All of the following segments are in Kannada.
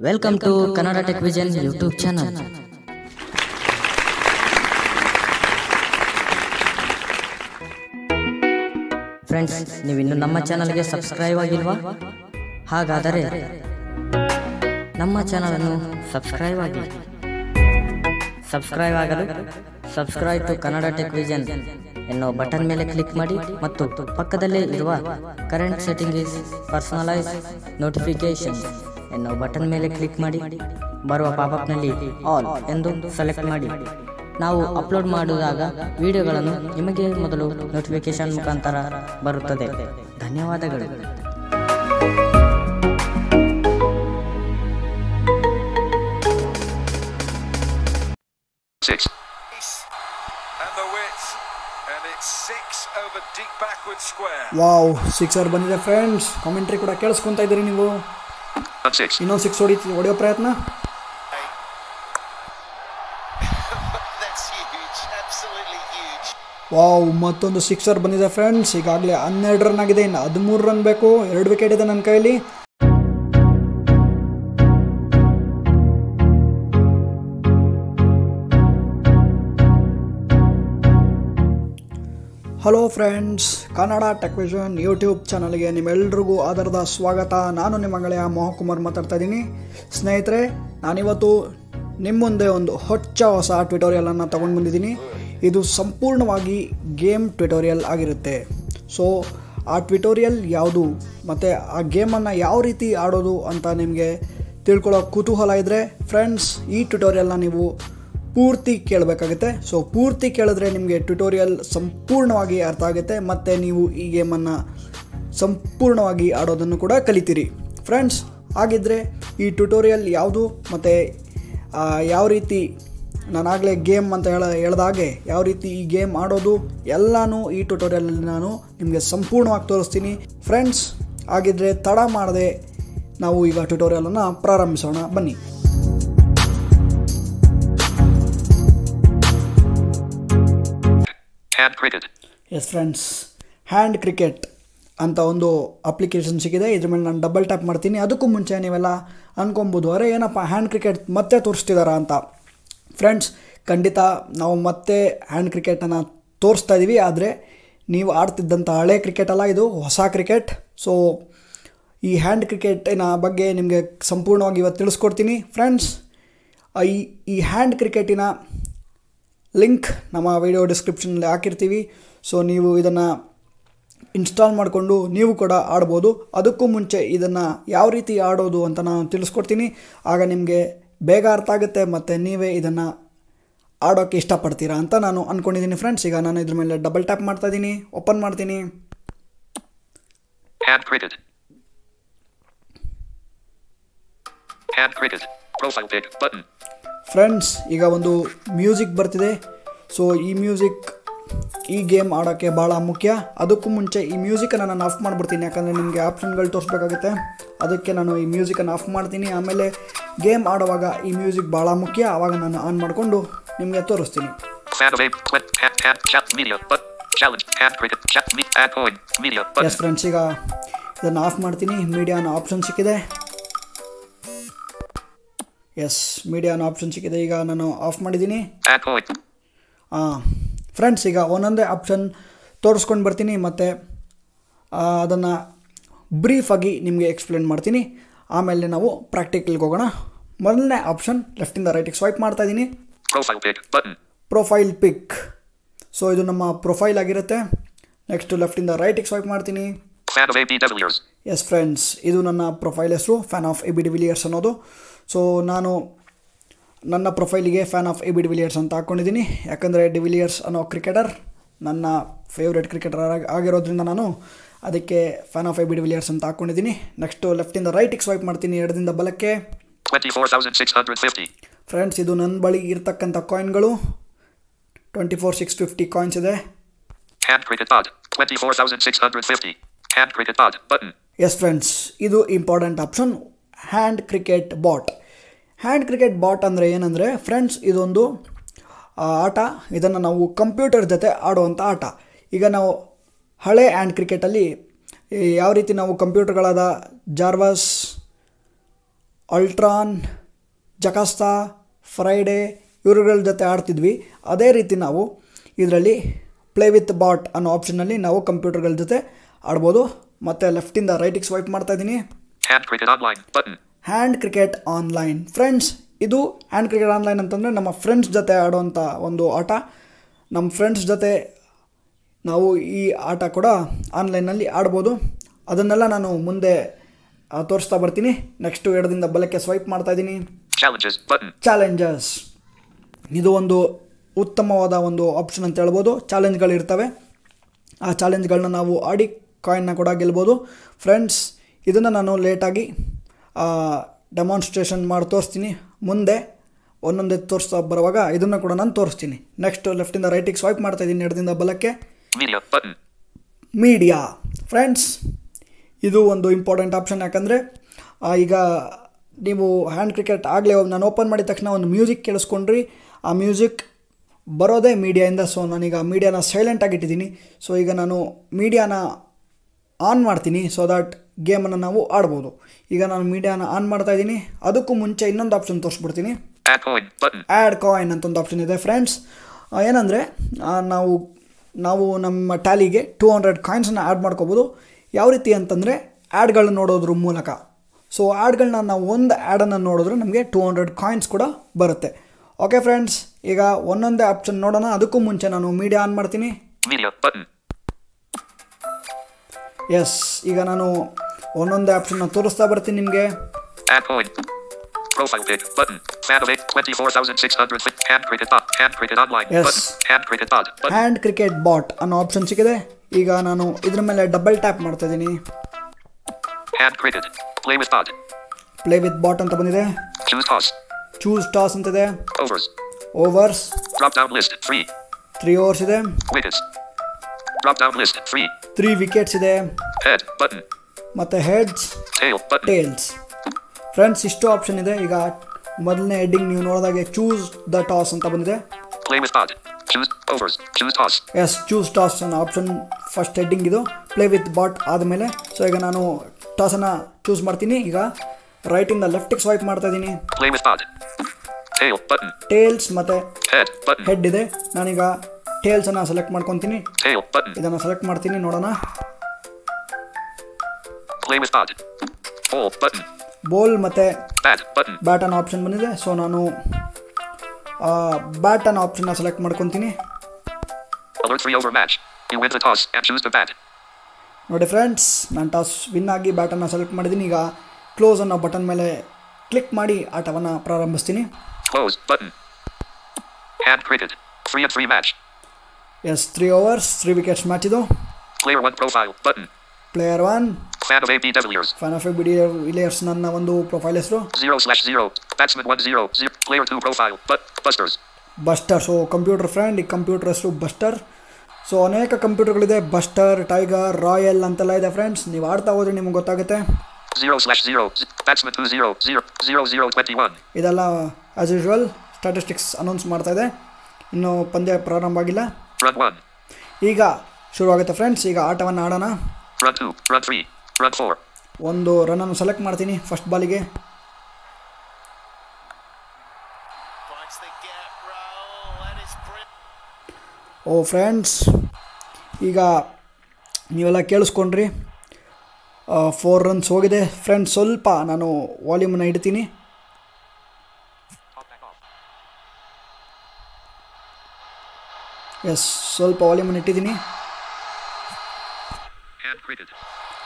Welcome to Kannada tech vision YouTube channel friends ನೀವಿನ್ನು ನಮ್ಮ ಚಾನಲ್ಗೆ ಸಬ್ಸ್ಕ್ರೈಬ್ ಆಗಿಲ್ವಾ? ಹಾಗಾದರೆ ನಮ್ಮ ಚಾನಲನ್ನು ಸಬ್ಸ್ಕ್ರೈಬ್ ಆಗಿ. ಸಬ್ಸ್ಕ್ರೈಬ್ ಆಗಲು subscribe to Kannada tech vision ಎನ್ನೋ button ಮೇಲೆ ಕ್ಲಿಕ್ ಮಾಡಿ ಮತ್ತು ಪಕ್ಕದಲ್ಲೇ ಇರುವ current setting is personalise notification ಎನ್ನೋ button ಮೇಲೆ ಕ್ಲಿಕ್ ಮಾಡಿ. ಬರುವ ಪಾಪಪ್ನಲ್ಲಿ ಆಲ್ ಎಂದು ಸೆಲೆಕ್ಟ್ ಮಾಡಿ. ನಾವು ಅಪ್ಲೋಡ್ ಮಾಡುವಾಗ ವಿಡಿಯೋಗಳನ್ನು ನಿಮಗೆ ಮೊದಲು ನೋಟಿಫಿಕೇಶನ್ ಮುಖಾಂತರ ಬರುತ್ತದೆ. ಧನ್ಯವಾದಗಳು. Wow and the width, and it's six over deep backward square. Wow sixer ಬಂದಿದೆ ಫ್ರೆಂಡ್ಸ್ ಕಾಮೆಂಟ್ರಿ ಕೂಡ ಕೇಳಿಸ್ಕೊಂತ ಇದ್ದೀರಿ ನೀವು. ಇನ್ನೊಂದು ಸಿಕ್ಸ್ ಹೊಡಿ ಹೊಡೆಯೋ ಪ್ರಯತ್ನ. ವಾವ್ ಮತ್ತೊಂದು ಸಿಕ್ಸರ್ ಬಂದಿದೆ ಫ್ರೆಂಡ್ಸ್ ಈಗಾಗಲೇ ಹನ್ನೆರಡು ರನ್ ಆಗಿದೆ ಇನ್ನು ಹದಿಮೂರು ರನ್ ಬೇಕು. ಎರಡು ವಿಕೆಟ್ ಇದೆ ನನ್ನ ಕೈಲಿ. Hello friends Kannada tech vision YouTube ಚಾನಲ್ಗೆ ನಿಮ್ಮೆಲ್ರಿಗೂ ಆಧಾರದ ಸ್ವಾಗತ. ನಾನು ನಿಮ್ಮ ಗೆಳೆಯ ಮೋಹಕುಮಾರ್ ಮಾತಾಡ್ತಾ ಇದ್ದೀನಿ. ಸ್ನೇಹಿತರೆ, ನಾನಿವತ್ತು ನಿಮ್ಮ ಮುಂದೆ ಒಂದು ಹೊಚ್ಚ ಹೊಸ ಟ್ಯುಟೋರಿಯಲನ್ನು ತೊಗೊಂಡು ಬಂದಿದ್ದೀನಿ. ಇದು ಸಂಪೂರ್ಣವಾಗಿ ಗೇಮ್ ಟ್ಯುಟೋರಿಯಲ್ ಆಗಿರುತ್ತೆ. ಸೊ ಆ ಟ್ಯುಟೋರಿಯಲ್ ಯಾವುದು, ಮತ್ತು ಆ ಗೇಮನ್ನು ಯಾವ ರೀತಿ ಆಡೋದು ಅಂತ ನಿಮಗೆ ತಿಳ್ಕೊಳ್ಳೋ ಕುತೂಹಲ ಇದ್ದರೆ ಫ್ರೆಂಡ್ಸ್ ಈ ಟ್ಯುಟೋರಿಯಲ್ನ ನೀವು ಪೂರ್ತಿ ಕೇಳಬೇಕಾಗುತ್ತೆ. ಸೊ ಪೂರ್ತಿ ಕೇಳಿದ್ರೆ ನಿಮಗೆ ಟ್ಯುಟೋರಿಯಲ್ ಸಂಪೂರ್ಣವಾಗಿ ಅರ್ಥ ಆಗುತ್ತೆ. ಮತ್ತು ನೀವು ಈ ಗೇಮನ್ನು ಸಂಪೂರ್ಣವಾಗಿ ಆಡೋದನ್ನು ಕೂಡ ಕಲಿತೀರಿ. ಫ್ರೆಂಡ್ಸ್ ಹಾಗಿದ್ದರೆ ಈ ಟ್ಯುಟೋರಿಯಲ್ ಯಾವುದು? ಮತ್ತು ಯಾವ ರೀತಿ ನಾನಾಗಲೇ ಗೇಮ್ ಅಂತ ಹೇಳ ಹೇಳ್ದಾಗೆ ಯಾವ ರೀತಿ ಈ ಗೇಮ್ ಆಡೋದು ಎಲ್ಲನೂ ಈ ಟ್ಯುಟೋರಿಯಲಲ್ಲಿ ನಾನು ನಿಮಗೆ ಸಂಪೂರ್ಣವಾಗಿ ತೋರಿಸ್ತೀನಿ. ಫ್ರೆಂಡ್ಸ್ ಹಾಗಿದ್ರೆ ತಡ ಮಾಡದೆ ನಾವು ಈಗ ಟ್ಯುಟೋರಿಯಲನ್ನು ಪ್ರಾರಂಭಿಸೋಣ. ಬನ್ನಿ. ಎಸ್ ಫ್ರೆಂಡ್ಸ್ ಹ್ಯಾಂಡ್ ಕ್ರಿಕೆಟ್ ಅಂತ ಒಂದು ಅಪ್ಲಿಕೇಶನ್ ಸಿಕ್ಕಿದೆ. ಇದ್ರ ಮೇಲೆ ನಾನು ಡಬಲ್ ಟ್ಯಾಪ್ ಮಾಡ್ತೀನಿ. ಅದಕ್ಕೂ ಮುಂಚೆ ನೀವೆಲ್ಲ ಅನ್ಕೊಬೋದು. ಅರೆ, ಏನಪ್ಪ ಹ್ಯಾಂಡ್ ಕ್ರಿಕೆಟ್ ಮತ್ತೆ ತೋರಿಸ್ತಿದಾರಾ ಅಂತ. ಫ್ರೆಂಡ್ಸ್ ಖಂಡಿತ ನಾವು ಮತ್ತೆ ಹ್ಯಾಂಡ್ ಕ್ರಿಕೆಟನ್ನು ತೋರಿಸ್ತಾ ಇದ್ದೀವಿ ಆದರೆ, ನೀವು ಆಡ್ತಿದ್ದಂಥ ಹಳೆ ಕ್ರಿಕೆಟ್ ಅಲ್ಲ, ಇದು ಹೊಸ ಕ್ರಿಕೆಟ್ ಸೊ ಈ ಹ್ಯಾಂಡ್ ಕ್ರಿಕೆಟಿನ ಬಗ್ಗೆ ನಿಮಗೆ ಸಂಪೂರ್ಣವಾಗಿ ಇವತ್ತು ತಿಳಿಸ್ಕೊಡ್ತೀನಿ. ಫ್ರೆಂಡ್ಸ್ ಈ ಈ ಹ್ಯಾಂಡ್ ಕ್ರಿಕೆಟಿನ ಲಿಂಕ್ ನಮ್ಮ ವಿಡಿಯೋ ಡಿಸ್ಕ್ರಿಪ್ಷನಲ್ಲಿ ಹಾಕಿರ್ತೀವಿ. ಸೊ ನೀವು ಇದನ್ನು ಇನ್ಸ್ಟಾಲ್ ಮಾಡಿಕೊಂಡು ನೀವು ಕೂಡ ಆಡ್ಬೋದು. ಅದಕ್ಕೂ ಮುಂಚೆ ಇದನ್ನು ಯಾವ ರೀತಿ ಆಡೋದು ಅಂತ ನಾನು ತಿಳಿಸ್ಕೊಡ್ತೀನಿ. ಆಗ ನಿಮಗೆ ಬೇಗ ಅರ್ಥ ಆಗುತ್ತೆ ಮತ್ತು ನೀವೇ ಇದನ್ನು ಆಡೋಕ್ಕೆ ಇಷ್ಟಪಡ್ತೀರಾ ಅಂತ ನಾನು ಅಂದ್ಕೊಂಡಿದ್ದೀನಿ ಫ್ರೆಂಡ್ಸ್ ಈಗ ನಾನು ಇದ್ರ ಮೇಲೆ ಡಬಲ್ ಟ್ಯಾಪ್ ಮಾಡ್ತಾ ಇದ್ದೀನಿ ಓಪನ್ ಮಾಡ್ತೀನಿ. ಫ್ರೆಂಡ್ಸ್ ಈಗ ಒಂದು ಮ್ಯೂಸಿಕ್ ಬರ್ತಿದೆ. ಸೊ ಈ ಮ್ಯೂಸಿಕ್ ಈ ಗೇಮ್ ಆಡೋಕ್ಕೆ ಭಾಳ ಮುಖ್ಯ. ಅದಕ್ಕೂ ಮುಂಚೆ ಈ ಮ್ಯೂಸಿಕನ್ನು ನಾನು ಆಫ್ ಮಾಡಿಬಿಡ್ತೀನಿ. ಯಾಕಂದರೆ ನಿಮಗೆ ಆಪ್ಷನ್ಗಳು ತೋರಿಸ್ಬೇಕಾಗುತ್ತೆ. ಅದಕ್ಕೆ ನಾನು ಈ ಮ್ಯೂಸಿಕನ್ನು ಆಫ್ ಮಾಡ್ತೀನಿ. ಆಮೇಲೆ ಗೇಮ್ ಆಡುವಾಗ ಈ ಮ್ಯೂಸಿಕ್ ಭಾಳ ಮುಖ್ಯ. ಆವಾಗ ನಾನು ಆನ್ ಮಾಡಿಕೊಂಡು ನಿಮಗೆ ತೋರಿಸ್ತೀನಿ. ಎಸ್ ಫ್ರೆಂಡ್ಸ್ ಈಗ ಇದನ್ನು ಆಫ್ ಮಾಡ್ತೀನಿ. ಮೀಡಿಯಾನ ಆಪ್ಷನ್ ಸಿಕ್ಕಿದೆ. ಎಸ್ ಮೀಡಿಯಾನ ಆಪ್ಷನ್ ಸಿಕ್ಕಿದೆ. ಈಗ ನಾನು ಆಫ್ ಮಾಡಿದ್ದೀನಿ. Coin. ಫ್ರೆಂಡ್ಸ್ ಈಗ ಒಂದೊಂದೇ ಆಪ್ಷನ್ ತೋರಿಸ್ಕೊಂಡು ಬರ್ತೀನಿ ಮತ್ತು ಅದನ್ನು ಬ್ರೀಫಾಗಿ ನಿಮಗೆ ಎಕ್ಸ್ಪ್ಲೇನ್ ಮಾಡ್ತೀನಿ. ಆಮೇಲೆ ನಾವು ಪ್ರಾಕ್ಟಿಕಲ್ಗೆ ಹೋಗೋಣ. ಮೊದಲನೇ ಆಪ್ಷನ್ ಲೆಫ್ಟಿಂದ ರೈಟಿಗೆ ಸ್ವೈಪ್ ಮಾಡ್ತಾ ಇದ್ದೀನಿ. ಪ್ರೊಫೈಲ್ ಪಿಕ್ ಸೊ ಇದು ನಮ್ಮ ಪ್ರೊಫೈಲ್ ಆಗಿರುತ್ತೆ. ನೆಕ್ಸ್ಟ್ ಲೆಫ್ಟಿಂದ ರೈಟಿಗೆ ಸ್ವೈಪ್ ಮಾಡ್ತೀನಿ. ಎಸ್ ಫ್ರೆಂಡ್ಸ್ ಇದು ನನ್ನ ಪ್ರೊಫೈಲ್ ಹೆಸರು fan of A B Villiers ಅನ್ನೋದು. ಸೊ ನಾನು ನನ್ನ ಪ್ರೊಫೈಲಿಗೆ fan of A B de Villiers ಅಂತ ಹಾಕ್ಕೊಂಡಿದ್ದೀನಿ ಯಾಕಂದರೆ ಡಿವಿಲಿಯರ್ಸ್ ಅನ್ನೋ ಕ್ರಿಕೆಟರ್ ನನ್ನ ಫೇವ್ರೆಟ್ ಕ್ರಿಕೆಟರ್ ಆಗಿರೋದ್ರಿಂದ ನಾನು ಅದಕ್ಕೆ fan of A B de Villiers ಅಂತ ಹಾಕ್ಕೊಂಡಿದ್ದೀನಿ ನೆಕ್ಸ್ಟು ಲೆಫ್ಟಿಂದ ರೈಟಿಗೆ ಸ್ವೈಪ್ ಮಾಡ್ತೀನಿ ಎರಡರಿಂದ ಬಲಕ್ಕೆ 24,650. ಫ್ರೆಂಡ್ಸ್ ಇದು ನನ್ನ ಬಳಿ ಇರ್ತಕ್ಕಂಥ ಕಾಯಿನ್ಗಳು twenty four six fifty coins ಇದೆ Hand cricket pod. 24,650. Hand cricket pod button. Yes friends ಇದು important option hand cricket bot hand cricket bot ಅಂದರೆ ಏನಂದರೆ ಫ್ರೆಂಡ್ಸ್ ಇದೊಂದು ಆಟ. ಇದನ್ನು ನಾವು ಕಂಪ್ಯೂಟರ್ ಜೊತೆ ಆಡುವಂಥ ಆಟ. ಈಗ ನಾವು ಹಳೆ ಹ್ಯಾಂಡ್ ಕ್ರಿಕೆಟಲ್ಲಿ ಯಾವ ರೀತಿ ನಾವು ಕಂಪ್ಯೂಟರ್ಗಳಾದ ಜಾರ್ವಾಸ್ ಅಲ್ಟ್ರಾನ್ ಜಕಾಸ್ತಾ ಫ್ರೈಡೇ ಇವರುಗಳ ಜೊತೆ ಆಡ್ತಿದ್ವಿ. ಅದೇ ರೀತಿ ನಾವು ಇದರಲ್ಲಿ ಪ್ಲೇ ವಿತ್ ಬಾಟ್ ಅನ್ನೋ ಆಪ್ಷನ್ನಲ್ಲಿ ನಾವು ಕಂಪ್ಯೂಟರ್ಗಳ ಜೊತೆ ಆಡ್ಬೋದು. ಮತ್ತು ಲೆಫ್ಟಿಂದ ರೈಟಿಗೆ ಸ್ವೈಪ್ ಮಾಡ್ತಾ ಇದ್ದೀನಿ. ಹ್ಯಾಂಡ್ ಕ್ರಿಕೆಟ್ ಆನ್ಲೈನ್ ಫ್ರೆಂಡ್ಸ್ ಇದು ಹ್ಯಾಂಡ್ ಕ್ರಿಕೆಟ್ ಆನ್ಲೈನ್ ಅಂತಂದರೆ ನಮ್ಮ ಫ್ರೆಂಡ್ಸ್ ಜೊತೆ ಆಡುವಂಥ ಒಂದು ಆಟ. ನಮ್ಮ ಫ್ರೆಂಡ್ಸ್ ಜೊತೆ ನಾವು ಈ ಆಟ ಕೂಡ ಆನ್ಲೈನಲ್ಲಿ ಆಡ್ಬೋದು. ಅದನ್ನೆಲ್ಲ ನಾನು ಮುಂದೆ ತೋರಿಸ್ತಾ ಬರ್ತೀನಿ. ನೆಕ್ಸ್ಟು ಎಡದಿಂದ ಬಲಕ್ಕೆ ಸ್ವೈಪ್ ಮಾಡ್ತಾ ಇದ್ದೀನಿ ಚಾಲೆಂಜಸ್ ಇದು ಒಂದು ಉತ್ತಮವಾದ ಒಂದು ಆಪ್ಷನ್ ಅಂತ ಹೇಳ್ಬೋದು. ಚಾಲೆಂಜ್ಗಳಿರ್ತವೆ ಆ ಚಾಲೆಂಜ್ಗಳನ್ನ ನಾವು ಆಡಿ ಕಾಯಿನ್ನ ಕೂಡ ಗೆಲ್ಬೋದು. ಫ್ರೆಂಡ್ಸ್ ಇದನ್ನು ನಾನು ಲೇಟಾಗಿ ಡೆಮಾನ್ಸ್ಟ್ರೇಷನ್ ಮಾಡಿ ತೋರಿಸ್ತೀನಿ. ಮುಂದೆ ಒಂದೊಂದೇ ತೋರಿಸ್ತಾ ಬರುವಾಗ ಇದನ್ನು ಕೂಡ ನಾನು ತೋರಿಸ್ತೀನಿ. ನೆಕ್ಸ್ಟ್ ಲೆಫ್ಟಿಂದ ರೈಟಿಗೆ ಸ್ವೈಪ್ ಮಾಡ್ತಾ ಇದ್ದೀನಿ ಎಡದಿಂದ ಬಲಕ್ಕೆ. ಮೀಡಿಯಾ ಫ್ರೆಂಡ್ಸ್ ಇದು ಒಂದು ಇಂಪಾರ್ಟೆಂಟ್ ಆಪ್ಷನ್ ಯಾಕಂದರೆ ಈಗ ನೀವು ಹ್ಯಾಂಡ್ ಕ್ರಿಕೆಟ್ ಆಗಲೇ ನಾನು ಓಪನ್ ಮಾಡಿದ ತಕ್ಷಣ ಒಂದು ಮ್ಯೂಸಿಕ್ ಕೇಳಿಸ್ಕೊಂಡ್ರಿ. ಆ ಮ್ಯೂಸಿಕ್ ಬರೋದೇ ಮೀಡಿಯಾಯಿಂದ ಸೊ ನಾನೀಗ ಮೀಡಿಯಾನ ಸೈಲೆಂಟಾಗಿ ಇಟ್ಟಿದ್ದೀನಿ. ಸೊ ಈಗ ನಾನು ಮೀಡಿಯಾನ ಆನ್ ಮಾಡ್ತೀನಿ ಸೊ ದಟ್ ಗೇಮನ್ನು ನಾವು ಆಡ್ಬೋದು. ಈಗ ನಾನು ಮೀಡಿಯಾನ ಆನ್ ಮಾಡ್ತಾ ಇದ್ದೀನಿ. ಅದಕ್ಕೂ ಮುಂಚೆ ಇನ್ನೊಂದು ಆಪ್ಷನ್ ತೋರಿಸ್ಬಿಡ್ತೀನಿ. ಆ್ಯಡ್ ಕಾಯಿನ್ ಅಂತ ಒಂದು ಆಪ್ಷನ್ ಇದೆ ಫ್ರೆಂಡ್ಸ್ ಏನಂದರೆ ನಾವು ನಾವು ನಮ್ಮ ಟ್ಯಾಲಿಗೆ ಟೂ ಹಂಡ್ರೆಡ್ ಕಾಯಿನ್ಸನ್ನ ಆ್ಯಡ್ ಮಾಡ್ಕೋಬೋದು. ಯಾವ ರೀತಿ ಅಂತಂದರೆ ಆ್ಯಡ್ಗಳನ್ನ ನೋಡೋದ್ರ ಮೂಲಕ. ಸೊ ಆ್ಯಡ್ಗಳನ್ನ ನಾವು ಒಂದು ಆ್ಯಡನ್ನು ನೋಡಿದ್ರೆ ನಮಗೆ ಟೂ ಹಂಡ್ರೆಡ್ ಕಾಯಿನ್ಸ್ ಕೂಡ ಬರುತ್ತೆ. ಓಕೆ ಫ್ರೆಂಡ್ಸ್ ಈಗ ಒಂದೊಂದೇ ಆಪ್ಷನ್ ನೋಡೋಣ. ಅದಕ್ಕೂ ಮುಂಚೆ ನಾನು ಮೀಡಿಯಾ ಆನ್ ಮಾಡ್ತೀನಿ. ಎಸ್ ಈಗ ನಾನು ಒಂದೊಂದು ಆಪ್ಷನ್ ತೋರಿಸ್ತಾ ಬರ್ತೀನಿ ನಿಮಗೆ. ಹ್ಯಾಂಡ್ ಕ್ರಿಕೆಟ್ ಬಾಟ್ ಅನ್ನೋ ಆಪ್ಷನ್ ಸಿಕ್ಕಿದೆ. ಈಗ ನಾನು ಇದ್ರ ಮೇಲೆ ಡಬಲ್ ಟ್ಯಾಪ್ ಮಾಡ್ತಾ ಇದ್ದೀನಿ at white play with play with bot ಅಂತ ಬಂದಿದೆ. ಟಾಲ್ಜ್ ಚೂಸ್ ಟಾಸ್ ಅಂತ ಇದೆ overs overs drop down list free three overs ಇದೆ. White is clap free three wickets ಇದೆ. ಏಜ್ ಬಟ್ನಿ ಮತ್ತು ಹೆಡ್ಸ್. ಟೇಲ್ಸ್ ಫ್ರೆಂಡ್ಸ್ ಇಷ್ಟು ಆಪ್ಷನ್ ಇದೆ. ಈಗ ಮೊದಲನೇ ಹೆಡ್ಡಿಂಗ್ ನೀವು ನೋಡಿದಾಗೆ ಚೂಸ್ ದ ಟಾಸ್ ಅಂತ ಬಂದಿದೆ. ಎಸ್ ಚೂಸ್ ಟಾಸ್ ಅನ್ನೋ ಆಪ್ಷನ್ ಫಸ್ಟ್ ಹೆಡ್ಡಿಂಗ್ ಇದು. ಪ್ಲೇ ವಿತ್ ಬಾಟ್ ಆದಮೇಲೆ. ಸೊ ಈಗ ನಾನು ಟಾಸನ್ನು ಚೂಸ್ ಮಾಡ್ತೀನಿ. ಈಗ ರೈಟಿಂದ ಲೆಫ್ಟಿಗೆ ಸ್ವೈಪ್ ಮಾಡ್ತಾ ಇದ್ದೀನಿ. ಟೇಲ್ಸ್ ಮತ್ತು. ಹೆಡ್ ಇದೆ. ನಾನೀಗ ಟೇಲ್ಸನ್ನು ಸೆಲೆಕ್ಟ್ ಮಾಡ್ಕೊತೀನಿ. ಇದನ್ನು ಸೆಲೆಕ್ಟ್ ಮಾಡ್ತೀನಿ. ನೋಡೋಣ. Play with bot. Ball. Button. Ball ಮತ್ತು Bat. Button. ಬ್ಯಾಟ್ ಅನ್ನೋ ಆಪ್ಷನ್ ಬಂದಿದೆ ಸೊ ನಾನು ಬ್ಯಾಟ್ ಅನ್ನೋ ಆಪ್ಷನ್ನ ಸೆಲೆಕ್ಟ್ ಮಾಡ್ಕೊತೀನಿ Alert 3 over match. You win the toss and choose the bat. ನೋಡಿ ಫ್ರೆಂಡ್ಸ್ ನಾನು ಟಾಸ್ ವಿನ್ ಆಗಿ ಬ್ಯಾಟನ್ನು ಸೆಲೆಕ್ಟ್ ಮಾಡಿದ್ದೀನಿ ಈಗ ಕ್ಲೋಸ್ ಅನ್ನೋ ಬಟನ್ ಮೇಲೆ ಕ್ಲಿಕ್ ಮಾಡಿ ಆಟವನ್ನು ಪ್ರಾರಂಭಿಸ್ತೀನಿ Close. Button. Hand cricket. 3 and 3 match. Yes three overs three wickets match ಇದು Player 1 profile. Button. Player one Fan of AB Fan of Villiers ನನ್ನ ಒಂದು ಪ್ರೊಫೈಲ್ ಹೆಸರು 0 slash 0. Batsman 1 0. 0. Player 2 profile. But Busters. Buster so computer friend ಈ ಕಂಪ್ಯೂಟರ್ ಹೆಸರು ಬಸ್ಟರ್ ಸೊ ಅನೇಕ ಕಂಪ್ಯೂಟರ್ಗಳಿದೆ ಬಸ್ಟರ್ ಟೈಗರ್ ರಾಯಲ್ ಅಂತೆಲ್ಲ ಇದೆ ಫ್ರೆಂಡ್ಸ್ ನೀವು ಆಡ್ತಾ ಹೋದ್ರೆ ನಿಮ್ಗೆ ಗೊತ್ತಾಗುತ್ತೆ 0 slash 0. Z- Batsman 2 0. 0. 0 0 21. ಇದೆಲ್ಲ ಆಸ್ ಯೂಶ್ವಲ್ ಸ್ಟ್ಯಾಟಿಸ್ಟಿಕ್ಸ್ ಅನೌನ್ಸ್ ಮಾಡ್ತಾ ಇದೆ ಇನ್ನು ಪಂದ್ಯ ಪ್ರಾರಂಭ ಆಗಿಲ್ಲ Run 1. ಈಗ ಶುರುವಾಗುತ್ತೆ ಫ್ರೆಂಡ್ಸ್ ಈಗ ಆಟವನ್ನು ಆಡೋಣ Run 2. Run 3. Run 4. ಒಂದು ರನ್ನನ್ನು ಸೆಲೆಕ್ಟ್ ಮಾಡ್ತೀನಿ ಫಸ್ಟ್ ಬಾಲಿಗೆ. ಓ ಫ್ರೆಂಡ್ಸ್ ಈಗ ನೀವೆಲ್ಲ ಕೇಳಿಸ್ಕೊಂಡ್ರಿ ಫೋರ್ ರನ್ಸ್ ಹೋಗಿದೆ ಫ್ರೆಂಡ್ಸ್ ಸ್ವಲ್ಪ ನಾನು ವಾಲ್ಯೂಮನ್ನು ಇಡ್ತೀನಿ ಎಸ್ ಸ್ವಲ್ಪ ವಾಲ್ಯೂಮನ್ನು ಇಟ್ಟಿದ್ದೀನಿ.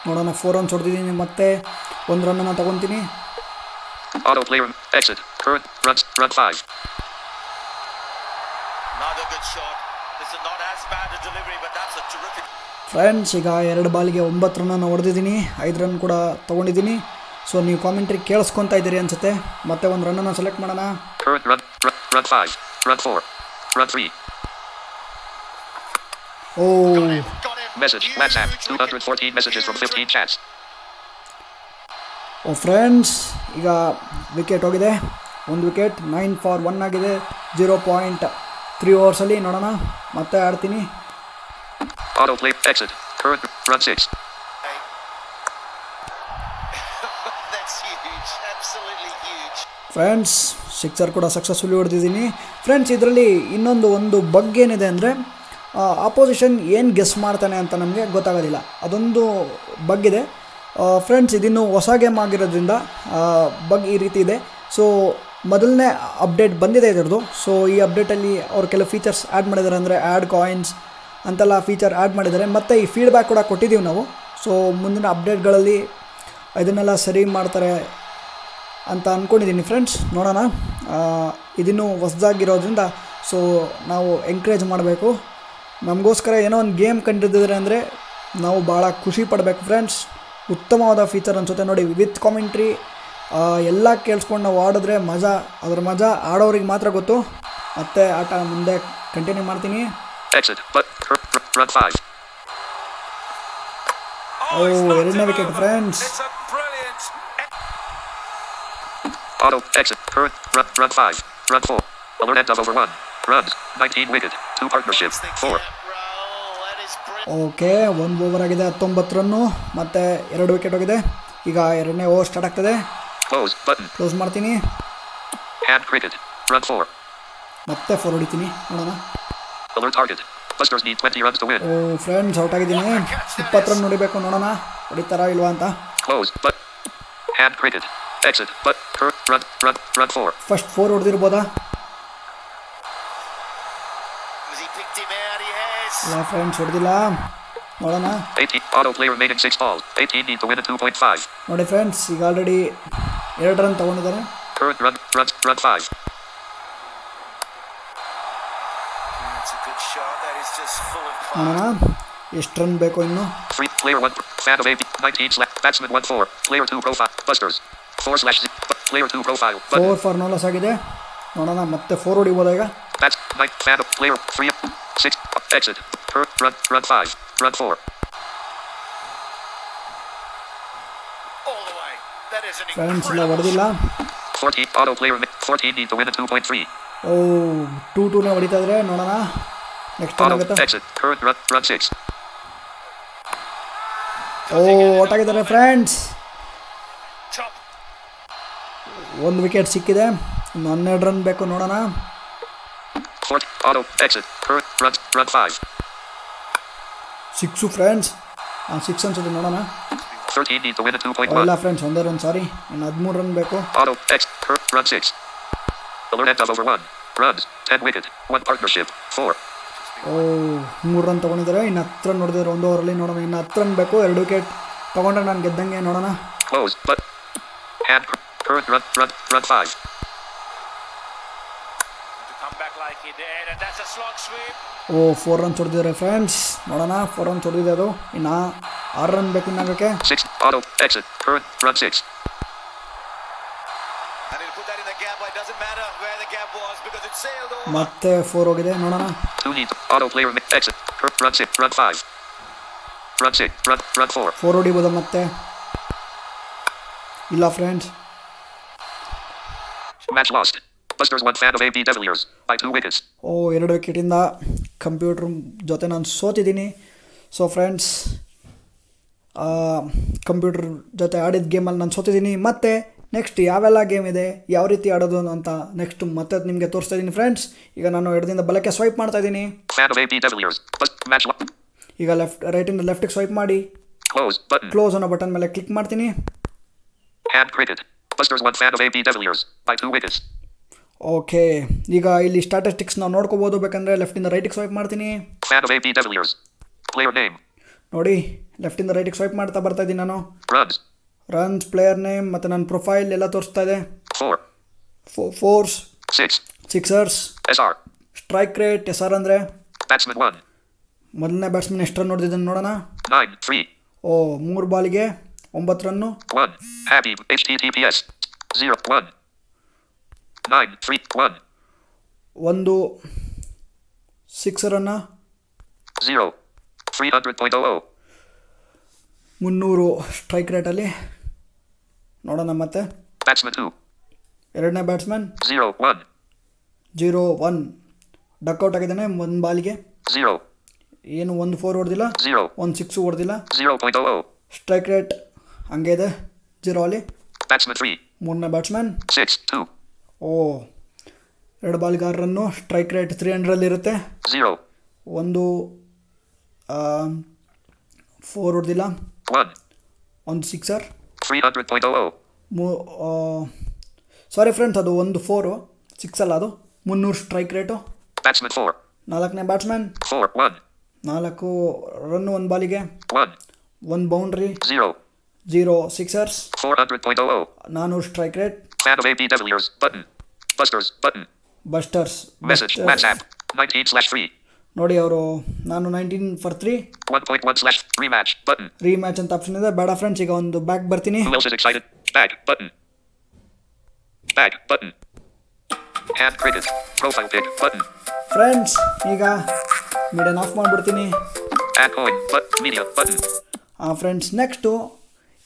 ನೋಡೋಣ ಫೋರ್ ರನ್ಸ್ ಹೊಡೆದಿದ್ದೀನಿ ಮತ್ತೆ ಒಂದು ರನ್ನನ್ನು ತಗೊತೀನಿ. ಫ್ರೆಂಡ್ಸ್ ಈಗ ಎರಡು ಬಾಲಿಗೆ ಒಂಬತ್ತು ರನ್ನನ್ನು ಹೊಡೆದಿದ್ದೀನಿ ಐದು ರನ್ ಕೂಡ ತೊಗೊಂಡಿದ್ದೀನಿ. ಸೊ ನೀವು ಕಾಮೆಂಟ್ರಿ ಕೇಳ್ಸ್ಕೊತಾ ಇದ್ದೀರಿ ಅನ್ಸುತ್ತೆ. ಮತ್ತೆ ಒಂದು ರನ್ನನ್ನು ಸೆಲೆಕ್ಟ್ ಮಾಡೋಣ. Oh Message. WhatsApp. 214 messages from 15 chats. Oh friends ಈಗ ವಿಕೆಟ್ ಹೋಗಿದೆ ಒಂದು ವಿಕೆಟ್ ನೈನ್ ಫಾರ್ ಒನ್ ಆಗಿದೆ ಜೀರೋ ಪಾಯಿಂಟ್ ತ್ರೀ ಓವರ್ಸಲ್ಲಿ ನೋಡೋಣ ಮತ್ತೆ ಆಡ್ತೀನಿ Auto play. Exit. Current. Run 6. That's huge. Absolutely friends sixer ಕೂಡ ಸಕ್ಸಸ್ಫುಲಿ ಹೊಡೆದಿದ್ದೀನಿ ಫ್ರೆಂಡ್ಸ್ ಇದರಲ್ಲಿ ಇನ್ನೊಂದು ಒಂದು ಬಗ್ ಏನಿದೆ ಅಂದರೆ ಅಪೋಸಿಷನ್ ಏನು ಗೆಸ್ ಮಾಡ್ತಾನೆ ಅಂತ ನಮಗೆ ಗೊತ್ತಾಗೋದಿಲ್ಲ. ಅದೊಂದು ಬಗ್ಗಿದೆ. ಫ್ರೆಂಡ್ಸ್ ಇದಿನ್ನು ಹೊಸ ಗೇಮ್ ಆಗಿರೋದ್ರಿಂದ ಬಗ್ ಈ ರೀತಿ ಇದೆ. ಸೊ ಮೊದಲನೇ ಅಪ್ಡೇಟ್ ಬಂದಿದೆ ಇದರದ್ದು. ಸೊ ಈ ಅಪ್ಡೇಟಲ್ಲಿ ಅವ್ರು ಕೆಲವು ಫೀಚರ್ಸ್ ಆ್ಯಡ್ ಮಾಡಿದ್ದಾರೆ. ಅಂದರೆ ಆ್ಯಡ್ ಕಾಯಿನ್ಸ್ ಅಂತೆಲ್ಲ ಫೀಚರ್ ಆ್ಯಡ್ ಮಾಡಿದ್ದಾರೆ. ಮತ್ತು ಈ ಫೀಡ್ಬ್ಯಾಕ್ ಕೂಡ ಕೊಟ್ಟಿದ್ದೀವಿ ನಾವು. ಸೊ ಮುಂದಿನ ಅಪ್ಡೇಟ್ಗಳಲ್ಲಿ ಇದನ್ನೆಲ್ಲ ಸರಿ ಮಾಡ್ತಾರೆ ಅಂತ ಅಂದ್ಕೊಂಡಿದ್ದೀನಿ ಫ್ರೆಂಡ್ಸ್ ನೋಡೋಣ. ಇದಿನ್ನೂ ಹೊಸ್ದಾಗಿರೋದ್ರಿಂದ ಸೊ ನಾವು ಎಂಕರೇಜ್ ಮಾಡಬೇಕು. ನಮಗೋಸ್ಕರ ಏನೋ ಒಂದು ಗೇಮ್ ಕಂಡಿದ್ದಿದ್ರೆ ಅಂದರೆ ನಾವು ಭಾಳ ಖುಷಿ ಪಡಬೇಕು ಫ್ರೆಂಡ್ಸ್ ಉತ್ತಮವಾದ ಫೀಚರ್ ಅನಿಸುತ್ತೆ ನೋಡಿ ವಿತ್ ಕಾಮೆಂಟ್ರಿ ಎಲ್ಲ ಕೇಳಿಸ್ಕೊಂಡು ನಾವು ಆಡಿದ್ರೆ ಮಜಾ ಅದರ ಮಜಾ ಆಡೋರಿಗೆ ಮಾತ್ರ ಗೊತ್ತು. ಮತ್ತೆ ಆಟ ಮುಂದೆ ಕಂಟಿನ್ಯೂ ಮಾಡ್ತೀನಿ. ಎರಡನೇ wicket friends Auto, exit, current, run, run five, run four, alert at double one. Runs. 19 wicket. Two partnerships. Four. Okay, one over is brilliant. Okay ಒಂದು ಓವರ್ ಆಗಿದೆ ಹತ್ತೊಂಬತ್ತು ರನ್ನು ಮತ್ತು ಎರಡು ವಿಕೆಟ್ ಹೋಗಿದೆ ಈಗ ಎರಡನೇ ಓವರ್ ಸ್ಟಾರ್ಟ್ ಆಗ್ತದೆ Close. Button. ಕ್ಲೋಸ್ ಮಾಡ್ತೀನಿ Hand cricket. Run four. ಮತ್ತೆ ಫೋರ್ ಹೊಡಿತೀನಿ ನೋಡೋಣ Alert target. Busters need 20 runs to win. Oh friends out ಆಗಿದ್ದೀನಿ ಇಪ್ಪತ್ತು ರನ್ ನೋಡಿಬೇಕು ನೋಡೋಣ ಹೊಡಿತಾರಾ ಇಲ್ವಾ ಅಂತ Close. But. Hand cricket. Exit. But. Run. Run. Run four. First four ಹೊಡೆದಿರ್ಬೋದಾ Has he picked him out? He has. ಇಲ್ಲ ಫ್ರೆಂಡ್ಸ್ ಹೊಡೆದಿಲ್ಲ ನೋಡೋಣ 18. Auto play remaining six balls. 18 need to win a 2.5. ನೋಡಿ ಫ್ರೆಂಡ್ಸ್ ಈಗ ಆಲ್ರೆಡಿ ಎರಡು ರನ್ ತೊಗೊಂಡಿದ್ದಾರೆ ನೋಡೋಣ ಎಷ್ಟು ರನ್ ಬೇಕು ಇನ್ನು Player one. Fan of AB. 19 slash. Batsman one four. Player two profile. Busters. Four slash. Z. Bu- Player two profile. Button. Four for no loss ಆಗಿದೆ ನೋಡೋಣ ಮತ್ತೆ ಫೋರ್ ಹೊಡಿಬೋದಾ ಈಗ Bats. Nine. Fan of player three. Six. Exit. Current. Run. Run five. Run four. all the way. That is an friends ಇಲ್ಲ incredible ಹೊಡೆದಿಲ್ಲ 14. Auto player. mi- 14 need to win a 2.3. O two ಟೂನೇ ಹೊಡಿತಾ ಇದ್ರೆ ನೋಡೋಣ ನೆಕ್ಸ್ಟ್ Auto. ಏನಾಗುತ್ತೆ Exit. Current. Run. Run six. ಓ ಔಟ್ ಆಗಿದ್ದಾರೆ ಫ್ರೆಂಡ್ಸ್ top. ಒಂದು ವಿಕೆಟ್ ಸಿಕ್ಕಿದೆ ಇನ್ನು ಹನ್ನೆರಡು ರನ್ ಬೇಕು ನೋಡೋಣ Six friends. ನಾನ್ ಸಿಕ್ಸ್ ಅನ್ಸುತ್ತೆ ನೋಡೋಣ. ಸರಿ ಎಲ್ಲ ಫ್ರೆಂಡ್ಸ್ ಒಂದೇ ರನ್ ಸಾರಿ ಇನ್ನೂ ಮೂರು ರನ್ ಬೇಕು. ಆಲೋ ಟೆಕ್ಸ್ ಫ್ರಟ್ ಎಕ್ಸ್ ವೈ ರನ್ ತಗೊಂಡಿದಾರೆ ಇನ್ನ ಹತ್ರ ನೋಡೋಣ ಇನ್ನ ಹತ್ರ ರನ್ ಬೇಕು. ಎರಡೂಕೇಟ್ ತಗೊಂಡ್ರೆ ನನ್ಗೆ ಇದ್ದಂಗೆ ನೋಡೋಣ. ಹೋ ಬಟ್ ರತ್ ಬ್ರದ್ ಓ ಫೋರ್ ರನ್ಸ್ ಹೊಡೆದಿದ್ದಾರೆ ಫ್ರೆಂಡ್ಸ್ ನೋಡೋಣ ಫೋರ್ ರನ್ಸ್ ಹೊಡೆದಿದೆ ಅದು ಇನ್ನು ಆರು ರನ್ ಬೇಕು ಇನ್ನಾಗಕ್ಕೆ Six. Auto. Exit. Current. Run six. And he'll put that in the. It doesn't matter where the gap was because it sailed over. ಮತ್ತೆ ಫೋರ್ ಹೋಗಿದೆ ನೋಡೋಣ Two need. Auto player. mi- Exit. Current. Run six. Run five. Run six. Run. Run four. Four ಹೊಡಿಬೋದ ಮತ್ತೆ ಇಲ್ಲ friends Match lost. Busters one fan of AB De Villiers by two wickets. Oh ಎರಡು ವಿಕೆಟಿಂದ ಕಂಪ್ಯೂಟ್ರ್ ಜೊತೆ ನಾನು ಸೋತಿದ್ದೀನಿ. ಸೊ ಫ್ರೆಂಡ್ಸ್ ಕಂಪ್ಯೂಟ್ರ್ ಜೊತೆ ಆಡಿದ ಗೇಮಲ್ಲಿ ನಾನು ಸೋತಿದ್ದೀನಿ. ಮತ್ತು ನೆಕ್ಸ್ಟ್ ಯಾವೆಲ್ಲ ಗೇಮ್ ಇದೆ ಯಾವ ರೀತಿ ಆಡೋದು ಅಂತ ನೆಕ್ಸ್ಟ್ ಮತ್ತೆ ನಿಮಗೆ ತೋರಿಸ್ತಾ ಇದ್ದೀನಿ ಫ್ರೆಂಡ್ಸ್ ಈಗ ನಾನು ಎಡದಿಂದ ಬಲಕ್ಕೆ ಸ್ವೈಪ್ ಮಾಡ್ತಾ ಇದ್ದೀನಿ. ಈಗ ಲೆಫ್ಟ್ ರೈಟಿಂದ ಲೆಫ್ಟಿಗೆ ಸ್ವೈಪ್ ಮಾಡಿ. ಕ್ಲೋಸ್ ಅನ್ನೋ ಬಟನ್ ಮೇಲೆ ಕ್ಲಿಕ್ ಮಾಡ್ತೀನಿ. ಓಕೆ ಈಗ ಇಲ್ಲಿ ಸ್ಟಾಟಿಸ್ಟಿಕ್ಸ್ ನಾವು ನೋಡ್ಕೋಬೋದು ಬೇಕಂದರೆ ಲೆಫ್ಟಿಂದ ರೈಟಿಗೆ ಸ್ವೈಪ್ ಮಾಡ್ತೀನಿ. ನೋಡಿ ಲೆಫ್ಟ್ ಲೆಫ್ಟಿಂದ ರೈಟಿಗೆ ಸ್ವೈಪ್ ಮಾಡ್ತಾ ಬರ್ತಾ ಇದ್ದೀನಿ ನಾನು. ರನ್ಸ್ ಪ್ಲೇಯರ್ ನೇಮ್ ಮತ್ತು ನನ್ನ ಪ್ರೊಫೈಲ್ ಎಲ್ಲ ತೋರಿಸ್ತಾ ಇದೆ. Fours. Sixers. Strike rate S R ಅಂದರೆ. ಮೊದಲನೇ ಬ್ಯಾಟ್ಸ್ಮನ್ ಎಷ್ಟು ರನ್ ನೋಡಿದ್ದೀನಿ ನೋಡೋಣ. ಓ ಮೂರು ಬಾಲಿಗೆ ಒಂಬತ್ತು ರನ್ನು ಒಂದು ಸಿಕ್ಸ್ ರನ್ನ Zero. Three hundred point oh oh. ಮುನ್ನೂರು ಸ್ಟ್ರೈಕ್ ರೇಟಲ್ಲಿ ನೋಡೋಣ ಮತ್ತೆ. ಎರಡನೇ batsman zero one zero one duck out ಆಗಿದ್ದಾನೆ ಒಂದು ಬಾಲಿಗೆ. ಝೀರೋ ಏನು ಒಂದು ಫೋರ್ ಹೊಡೆದಿಲ್ಲ? ಝೀರೋ ಒಂದು ಸಿಕ್ಸು ಹೊಡೆದಿಲ್ಲ? ಝೀರೋ. ಸ್ಟ್ರೈಕ್ ರೇಟ್ ಹಂಗೆ ಇದೆ ಝೀರೋ ಅಲ್ಲಿ. ಮೂರನೇ ಬ್ಯಾಟ್ಸ್ಮನ್. ಓ ಎರಡು ಬಾಲ್ಗೆ ರನ್ನು ಸ್ಟ್ರೈಕ್ ರೇಟ್ ತ್ರೀ ಹಂಡ್ರೆಡಲ್ಲಿರುತ್ತೆ ಇರುತ್ತೆ ಒಂದು ಫೋರ್ ಹೊಡೆದಿಲ್ಲ. ಒಂದು ಸಿಕ್ಸರ್ 300.00. ಮೂ ಸಾರಿ ಫ್ರೆಂಡ್ಸ್ ಅದು ಒಂದು ಫೋರು ಸಿಕ್ಸ್ ಅಲ್ಲ ಅದು ಮುನ್ನೂರು ಸ್ಟ್ರೈಕ್ ರೇಟು. ನಾಲ್ಕನೇ ಬ್ಯಾಟ್ಸ್ಮನ್. ನಾಲ್ಕು ರನ್ನು ಒಂದು ಬಾಲಿಗೆ. ಒಂದು ಬೌಂಡ್ರಿ. Zero sixers 400.00. ನಾನ್ನೂರು strike rate Fan of AB Deviliers. Button. Busters. Button. Busters Message. WhatsApp. 19 slash 3. ನೋಡಿ ಅವರು ನಾನು nineteen for three 1.1 slash rematch. Button. Rematch ಅಂತ ಆಪ್ಷನ್ ಇದೆ ಬೇಡ ಫ್ರೆಂಡ್ಸ್ ಈಗ ಒಂದು ಬ್ಯಾಕ್ ಬರ್ತೀನಿ Who else is excited? Bag. Button. Bag. Button. Hand cricket. Profile pic. Button. Friends ಈಗ ಮೀಡಿಯನ್ ಆಫ್ ಮಾಡಿಬಿಡ್ತೀನಿ Add coin. But media. Button. Friends next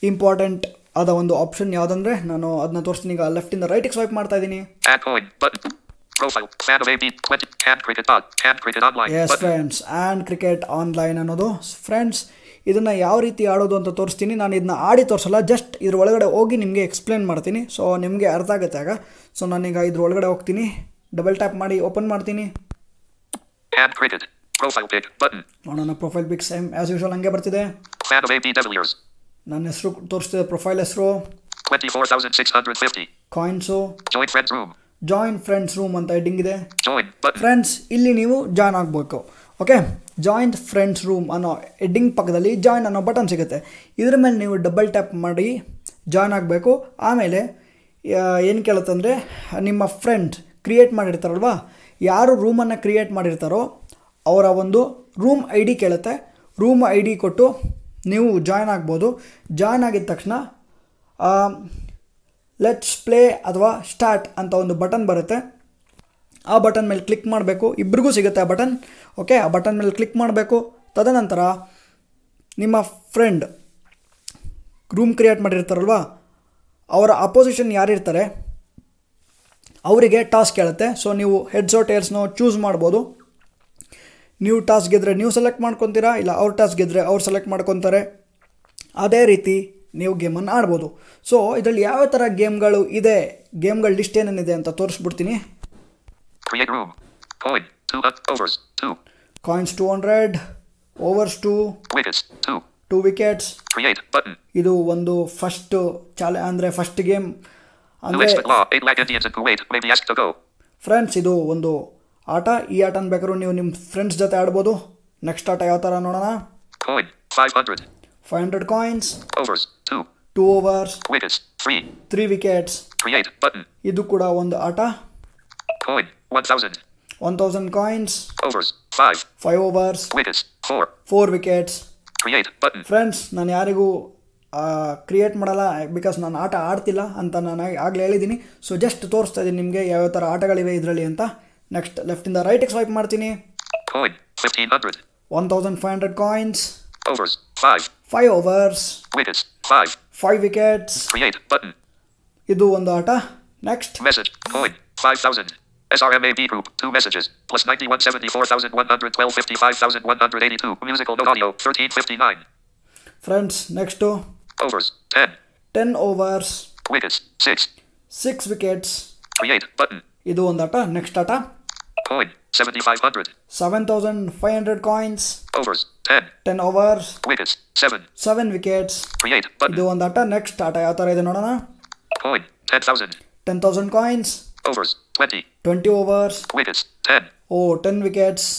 important ಆದ ಒಂದು ಆಪ್ಷನ್ ಯಾವುದಂದ್ರೆ ನಾನು ಅದನ್ನ ತೋರಿಸ್ತೀನಿ ಈಗ ಲೆಫ್ಟಿಂದ ರೈಟಿಗೆ ಸ್ವೈಪ್ ಮಾಡ್ತಾ ಇದ್ದೀನಿ Add coin. Button. Profile. Fan of AB 20. Hand cricket pod. Hand cricket online. Yes friends hand cricket online ಅನ್ನೋದು ಫ್ರೆಂಡ್ಸ್ ಇದನ್ನು ಯಾವ ರೀತಿ ಆಡೋದು ಅಂತ ತೋರಿಸ್ತೀನಿ ನಾನು ಇದನ್ನ ಆಡಿ ತೋರಿಸಲ್ಲ ಜಸ್ಟ್ ಇದ್ರ ಒಳಗಡೆ ಹೋಗಿ ನಿಮಗೆ ಎಕ್ಸ್ಪ್ಲೇನ್ ಮಾಡ್ತೀನಿ ಸೊ ನಿಮಗೆ ಅರ್ಥ ಆಗುತ್ತೆ ಆಗ ಸೊ ನಾನೀಗ ಇದ್ರ ಒಳಗಡೆ ಹೋಗ್ತೀನಿ ಡಬಲ್ ಟ್ಯಾಪ್ ಮಾಡಿ ಓಪನ್ ಮಾಡ್ತೀನಿ. ನೋಡೋಣ profile pic same as usual ಹಂಗೆ ಬರ್ತಿದೆ ನನ್ನ ಹೆಸರು ತೋರಿಸ್ತಿದೆ ಪ್ರೊಫೈಲ್ ಹೆಸರು. 24,650. ಕಾಯಿನ್ಸು. ಜಾಯಿನ್ ಫ್ರೆಂಡ್ಸ್ ರೂಮ್ ಅಂತ ಹೆಡ್ಡಿಂಗ್ ಇದೆ. ಫ್ರೆಂಡ್ಸ್ ಇಲ್ಲಿ ನೀವು ಜಾಯ್ನ್ ಆಗಬೇಕು. ಓಕೆ ಜಾಯಿಂಟ್ ಫ್ರೆಂಡ್ಸ್ ರೂಮ್ ಅನ್ನೋ ಹೆಡ್ಡಿಂಗ್ ಪಕ್ಕದಲ್ಲಿ ಜಾಯ್ನ್ ಅನ್ನೋ ಬಟನ್ ಸಿಗುತ್ತೆ. ಇದ್ರ ಮೇಲೆ ನೀವು ಡಬಲ್ ಟ್ಯಾಪ್ ಮಾಡಿ ಜಾಯ್ನ್ ಆಗಬೇಕು. ಆಮೇಲೆ ಏನು ಕೇಳುತ್ತಂದರೆ ನಿಮ್ಮ ಫ್ರೆಂಡ್ ಕ್ರಿಯೇಟ್ ಮಾಡಿರ್ತಾರಲ್ವಾ? ಯಾರು ರೂಮನ್ನು ಕ್ರಿಯೇಟ್ ಮಾಡಿರ್ತಾರೋ ಅವರ ಒಂದು ರೂಮ್ ಐ ಡಿ ಕೇಳುತ್ತೆ. ರೂಮ್ ಐ ಡಿ ಕೊಟ್ಟು ನೀವು ಜಾಯ್ನ್ ಆಗ್ಬೋದು. ಜಾಯ್ನ್ ಆಗಿದ ತಕ್ಷಣ ಲೆಟ್ಸ್ ಪ್ಲೇ ಅಥವಾ ಸ್ಟಾರ್ಟ್ ಅಂತ ಒಂದು ಬಟನ್ ಬರುತ್ತೆ. ಆ ಬಟನ್ ಮೇಲೆ ಕ್ಲಿಕ್ ಮಾಡಬೇಕು. ಇಬ್ರಿಗೂ ಸಿಗುತ್ತೆ ಆ ಬಟನ್ ಓಕೆ ಆ ಬಟನ್ ಮೇಲೆ ಕ್ಲಿಕ್ ಮಾಡಬೇಕು. ತದನಂತರ, ನಿಮ್ಮ ಫ್ರೆಂಡ್ ರೂಮ್ ಕ್ರಿಯೇಟ್ ಮಾಡಿರ್ತಾರಲ್ವ, ಅವರ ಅಪೋಸಿಷನ್ ಯಾರಿರ್ತಾರೆ, ಅವರಿಗೆ ಟಾಸ್ಕ್ ಹೇಳುತ್ತೆ ಸೊ ನೀವು ಹೆಡ್ಸೋ ಟೇಲ್ಸ್ನೋ ಚೂಸ್ ಮಾಡ್ಬೋದು. ನೀವು ಟಾಸ್ಕ್ ಗೆದ್ರೆ ನೀವು ಸೆಲೆಕ್ಟ್ ಮಾಡ್ಕೊತೀರಾ? ಇಲ್ಲ ಅವ್ರ ಟಾಸ್ ಗೆದ್ರೆ ಅವ್ರು ಸೆಲೆಕ್ಟ್ ಮಾಡ್ಕೊತಾರೆ? ಅದೇ ರೀತಿ ನೀವು ಗೇಮನ್ನು ಆಡ್ಬೋದು. ಸೊ ಇದರಲ್ಲಿ ಯಾವ ಥರ ಗೇಮ್ಗಳು ಇದೆ? ಗೇಮ್ಗಳ ಲಿಸ್ಟ್ ಏನೇನಿದೆ ಅಂತ ತೋರಿಸ್ಬಿಡ್ತೀನಿ. Coins two hundred overs two two. Wickets. ಇದು ಒಂದು ಫಸ್ಟ್ ಚಾಲೆ ಅಂದರೆ ಫಸ್ಟ್ ಗೇಮ್ ಅಂದರೆ. ಫ್ರೆಂಡ್ಸ್ ಇದು ಒಂದು ಆಟ ಈ ಆಟನ ಬೇಕಾದ್ರೂ ನೀವು ನಿಮ್ಮ ಫ್ರೆಂಡ್ಸ್ ಜೊತೆ ಆಡ್ಬೋದು ನೆಕ್ಸ್ಟ್ ಆಟ ಯಾವ ಥರ ನೋಡೋಣ Coin. 500. Five hundred coins. Two overs. Three wickets ಇದು ಕೂಡ ಒಂದು ಆಟ Coin. 1000. One thousand coins. Five overs. Four wickets. Friends ನಾನು ಯಾರಿಗೂ ಕ್ರಿಯೇಟ್ ಮಾಡಲ್ಲ ಬಿಕಾಸ್ ನಾನು ಆಟ ಆಡ್ತಿಲ್ಲ ಅಂತ ನಾನು ಆಗಲೇ ಹೇಳಿದ್ದೀನಿ ಸೊ ಜಸ್ಟ್ ತೋರಿಸ್ತಾ ಇದ್ದೀನಿ ನಿಮಗೆ ಯಾವ್ಯಾವ ಥರ ಆಟಗಳಿವೆ ಇದರಲ್ಲಿ ಅಂತ ನೆಕ್ಸ್ಟ್ ಲೆಫ್ಟಿಂದ ರೈಟಿಗೆ ಸ್ವೈಪ್ ಮಾಡ್ತೀನಿ Coin. 1500. One thousand five hundred coins Overs. Five. Five overs Wickets. Five. Five wickets Create. Button. ಇದು ಒಂದು ಆಟ next Message. Coin. 5000. SRMAB group. Two messages. Plus 9174,112 55,182. Musical no audio. 1359. Friends next Overs. 10. Ten overs Wickets. 6. Six wickets Create. Button. ಇದು ಒಂದು ಆಟ ನೆಕ್ಸ್ಟ್ ಆಟ Coin. 7500. Seven thousand five hundred coins Overs. 10. Ten overs Wickets. 7. Seven wickets Create. ಇದು Button. ಒಂದು ಆಟ ನೆಕ್ಸ್ಟ್ ಆಟ ಯಾವ ಥರ ಇದೆ ನೋಡೋಣ Coin. 10,000. Ten thousand coins Overs. 20. Twenty overs Wickets. 10. ಓ ಟೆನ್ ವಿಕೆಟ್ಸ್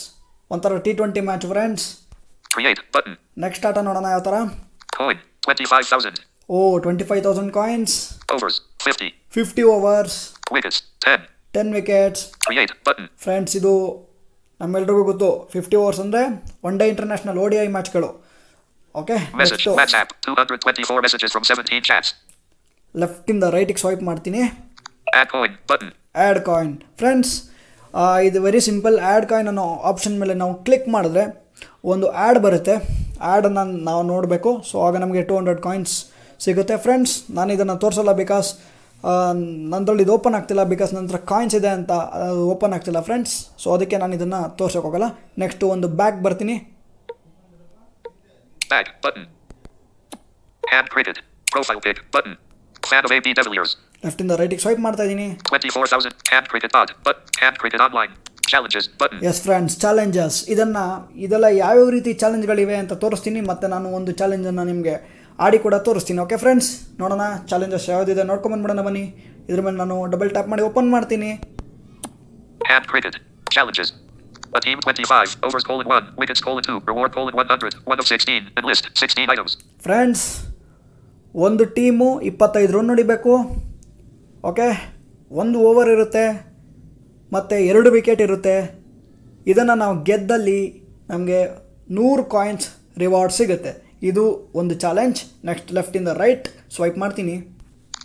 ಒಂಥರ T twenty match friends Create. Button. Next ಆಟ ನೋಡೋಣ ಯಾವ ಥರ Coin. 25,000. ಓ twenty five thousand coins Overs. 50. Fifty overs Wickets. 10. ten wickets. Friends ಇದು ನಮ್ಮೆಲ್ರಿಗೂ ಗೊತ್ತು ಫಿಫ್ಟಿ ಓವರ್ಸ್ ಅಂದರೆ one day international O D I ಮ್ಯಾಚ್ಗಳು okay Message. Next WhatsApp. 224 messages from 17 chats. ಲೆಫ್ಟಿಂದ ರೈಟಿಗೆ ಸ್ವೈಪ್ ಮಾಡ್ತೀನಿ. ಆ್ಯಡ್ ಕಾಯಿನ್ ಫ್ರೆಂಡ್ಸ್ ಇದು ವೆರಿ ಸಿಂಪಲ್ ಆ್ಯಡ್ ಕಾಯಿನ್ ಅನ್ನೋ ಆಪ್ಷನ್ ಮೇಲೆ ನಾವು ಕ್ಲಿಕ್ ಮಾಡಿದ್ರೆ ಒಂದು ಆ್ಯಡ್ ಬರುತ್ತೆ ಆ್ಯಡನ್ನು ನಾವು ನೋಡಬೇಕು ಸೊ ಆಗ ನಮಗೆ ಟೂ ಹಂಡ್ರೆಡ್ ಕಾಯಿನ್ಸ್ ಸಿಗುತ್ತೆ ಫ್ರೆಂಡ್ಸ್ ನಾನು ಇದನ್ನು ತೋರಿಸಲ್ಲ ಬಿಕಾಸ್ ನಂದ್ರಲ್ಲಿ ಇದು ಓಪನ್ ಆಗ್ತಿಲ್ಲ ಬಿಕಾಸ್ ನಂತರ ಕಾಯಿನ್ಸ್ ಇದೆ ಅಂತ ಅದು ಓಪನ್ ಆಗ್ತಿಲ್ಲ ಫ್ರೆಂಡ್ಸ್ ಸೊ ಅದಕ್ಕೆ ನಾನು ಇದನ್ನು ತೋರ್ಸೋಕೆ ಹೋಗಲ್ಲ ನೆಕ್ಸ್ಟ್ ಒಂದು ಬ್ಯಾಗ್ ಬರ್ತೀನಿ. ಲೆಫ್ಟಿಂದ ರೈಟಿಗೆ ಸ್ವೈಪ್ ಮಾಡ್ತಾ ಇದ್ದೀನಿ 24,000. Canned cricket odd. But canned cricket online. Challenges. Yes friends challenges ಇದನ್ನು ಇದೆಲ್ಲ ಯಾವ್ಯಾವ ರೀತಿ ಚಾಲೆಂಜ್ಗಳಿವೆ ಅಂತ ತೋರಿಸ್ತೀನಿ ಮತ್ತೆ ನಾನು ಒಂದು ಚಾಲೆಂಜನ್ನು ನಿಮಗೆ ಆಡಿ ಕೂಡ ತೋರಿಸ್ತೀನಿ ಓಕೆ ಫ್ರೆಂಡ್ಸ್ ನೋಡೋಣ ಚಾಲೆಂಜಸ್ ಯಾವುದಿದೆ ನೋಡ್ಕೊಂಬಂದ್ಬಿಡೋಣ ಬನ್ನಿ ಇದ್ರ ಮೇಲೆ ನಾನು ಡಬಲ್ ಟ್ಯಾಪ್ ಮಾಡಿ ಓಪನ್ ಮಾಡ್ತೀನಿ. A team 25. Overs colon 1. Wickets colon 2. Reward colon 100. 1 of 16. Enlist. 16 items. Friends ಒಂದು ಟೀಮು ಇಪ್ಪತ್ತೈದು ರನ್ ಹೊಡಿಬೇಕು ಓಕೆ ಒಂದು ಓವರ್ ಇರುತ್ತೆ ಮತ್ತು ಎರಡು ವಿಕೆಟ್ ಇರುತ್ತೆ ಇದನ್ನು ನಾವು ಗೆದ್ದಲ್ಲಿ ನಮಗೆ ನೂರು ಕಾಯಿನ್ಸ್ ರಿವಾರ್ಡ್ ಸಿಗುತ್ತೆ ಇದು ಒಂದು ಚಾಲೆಂಜ್ ನೆಕ್ಸ್ಟ್ ಲೆಫ್ಟಿಂದ ರೈಟ್ ಸ್ವೈಪ್ ಮಾಡ್ತೀನಿ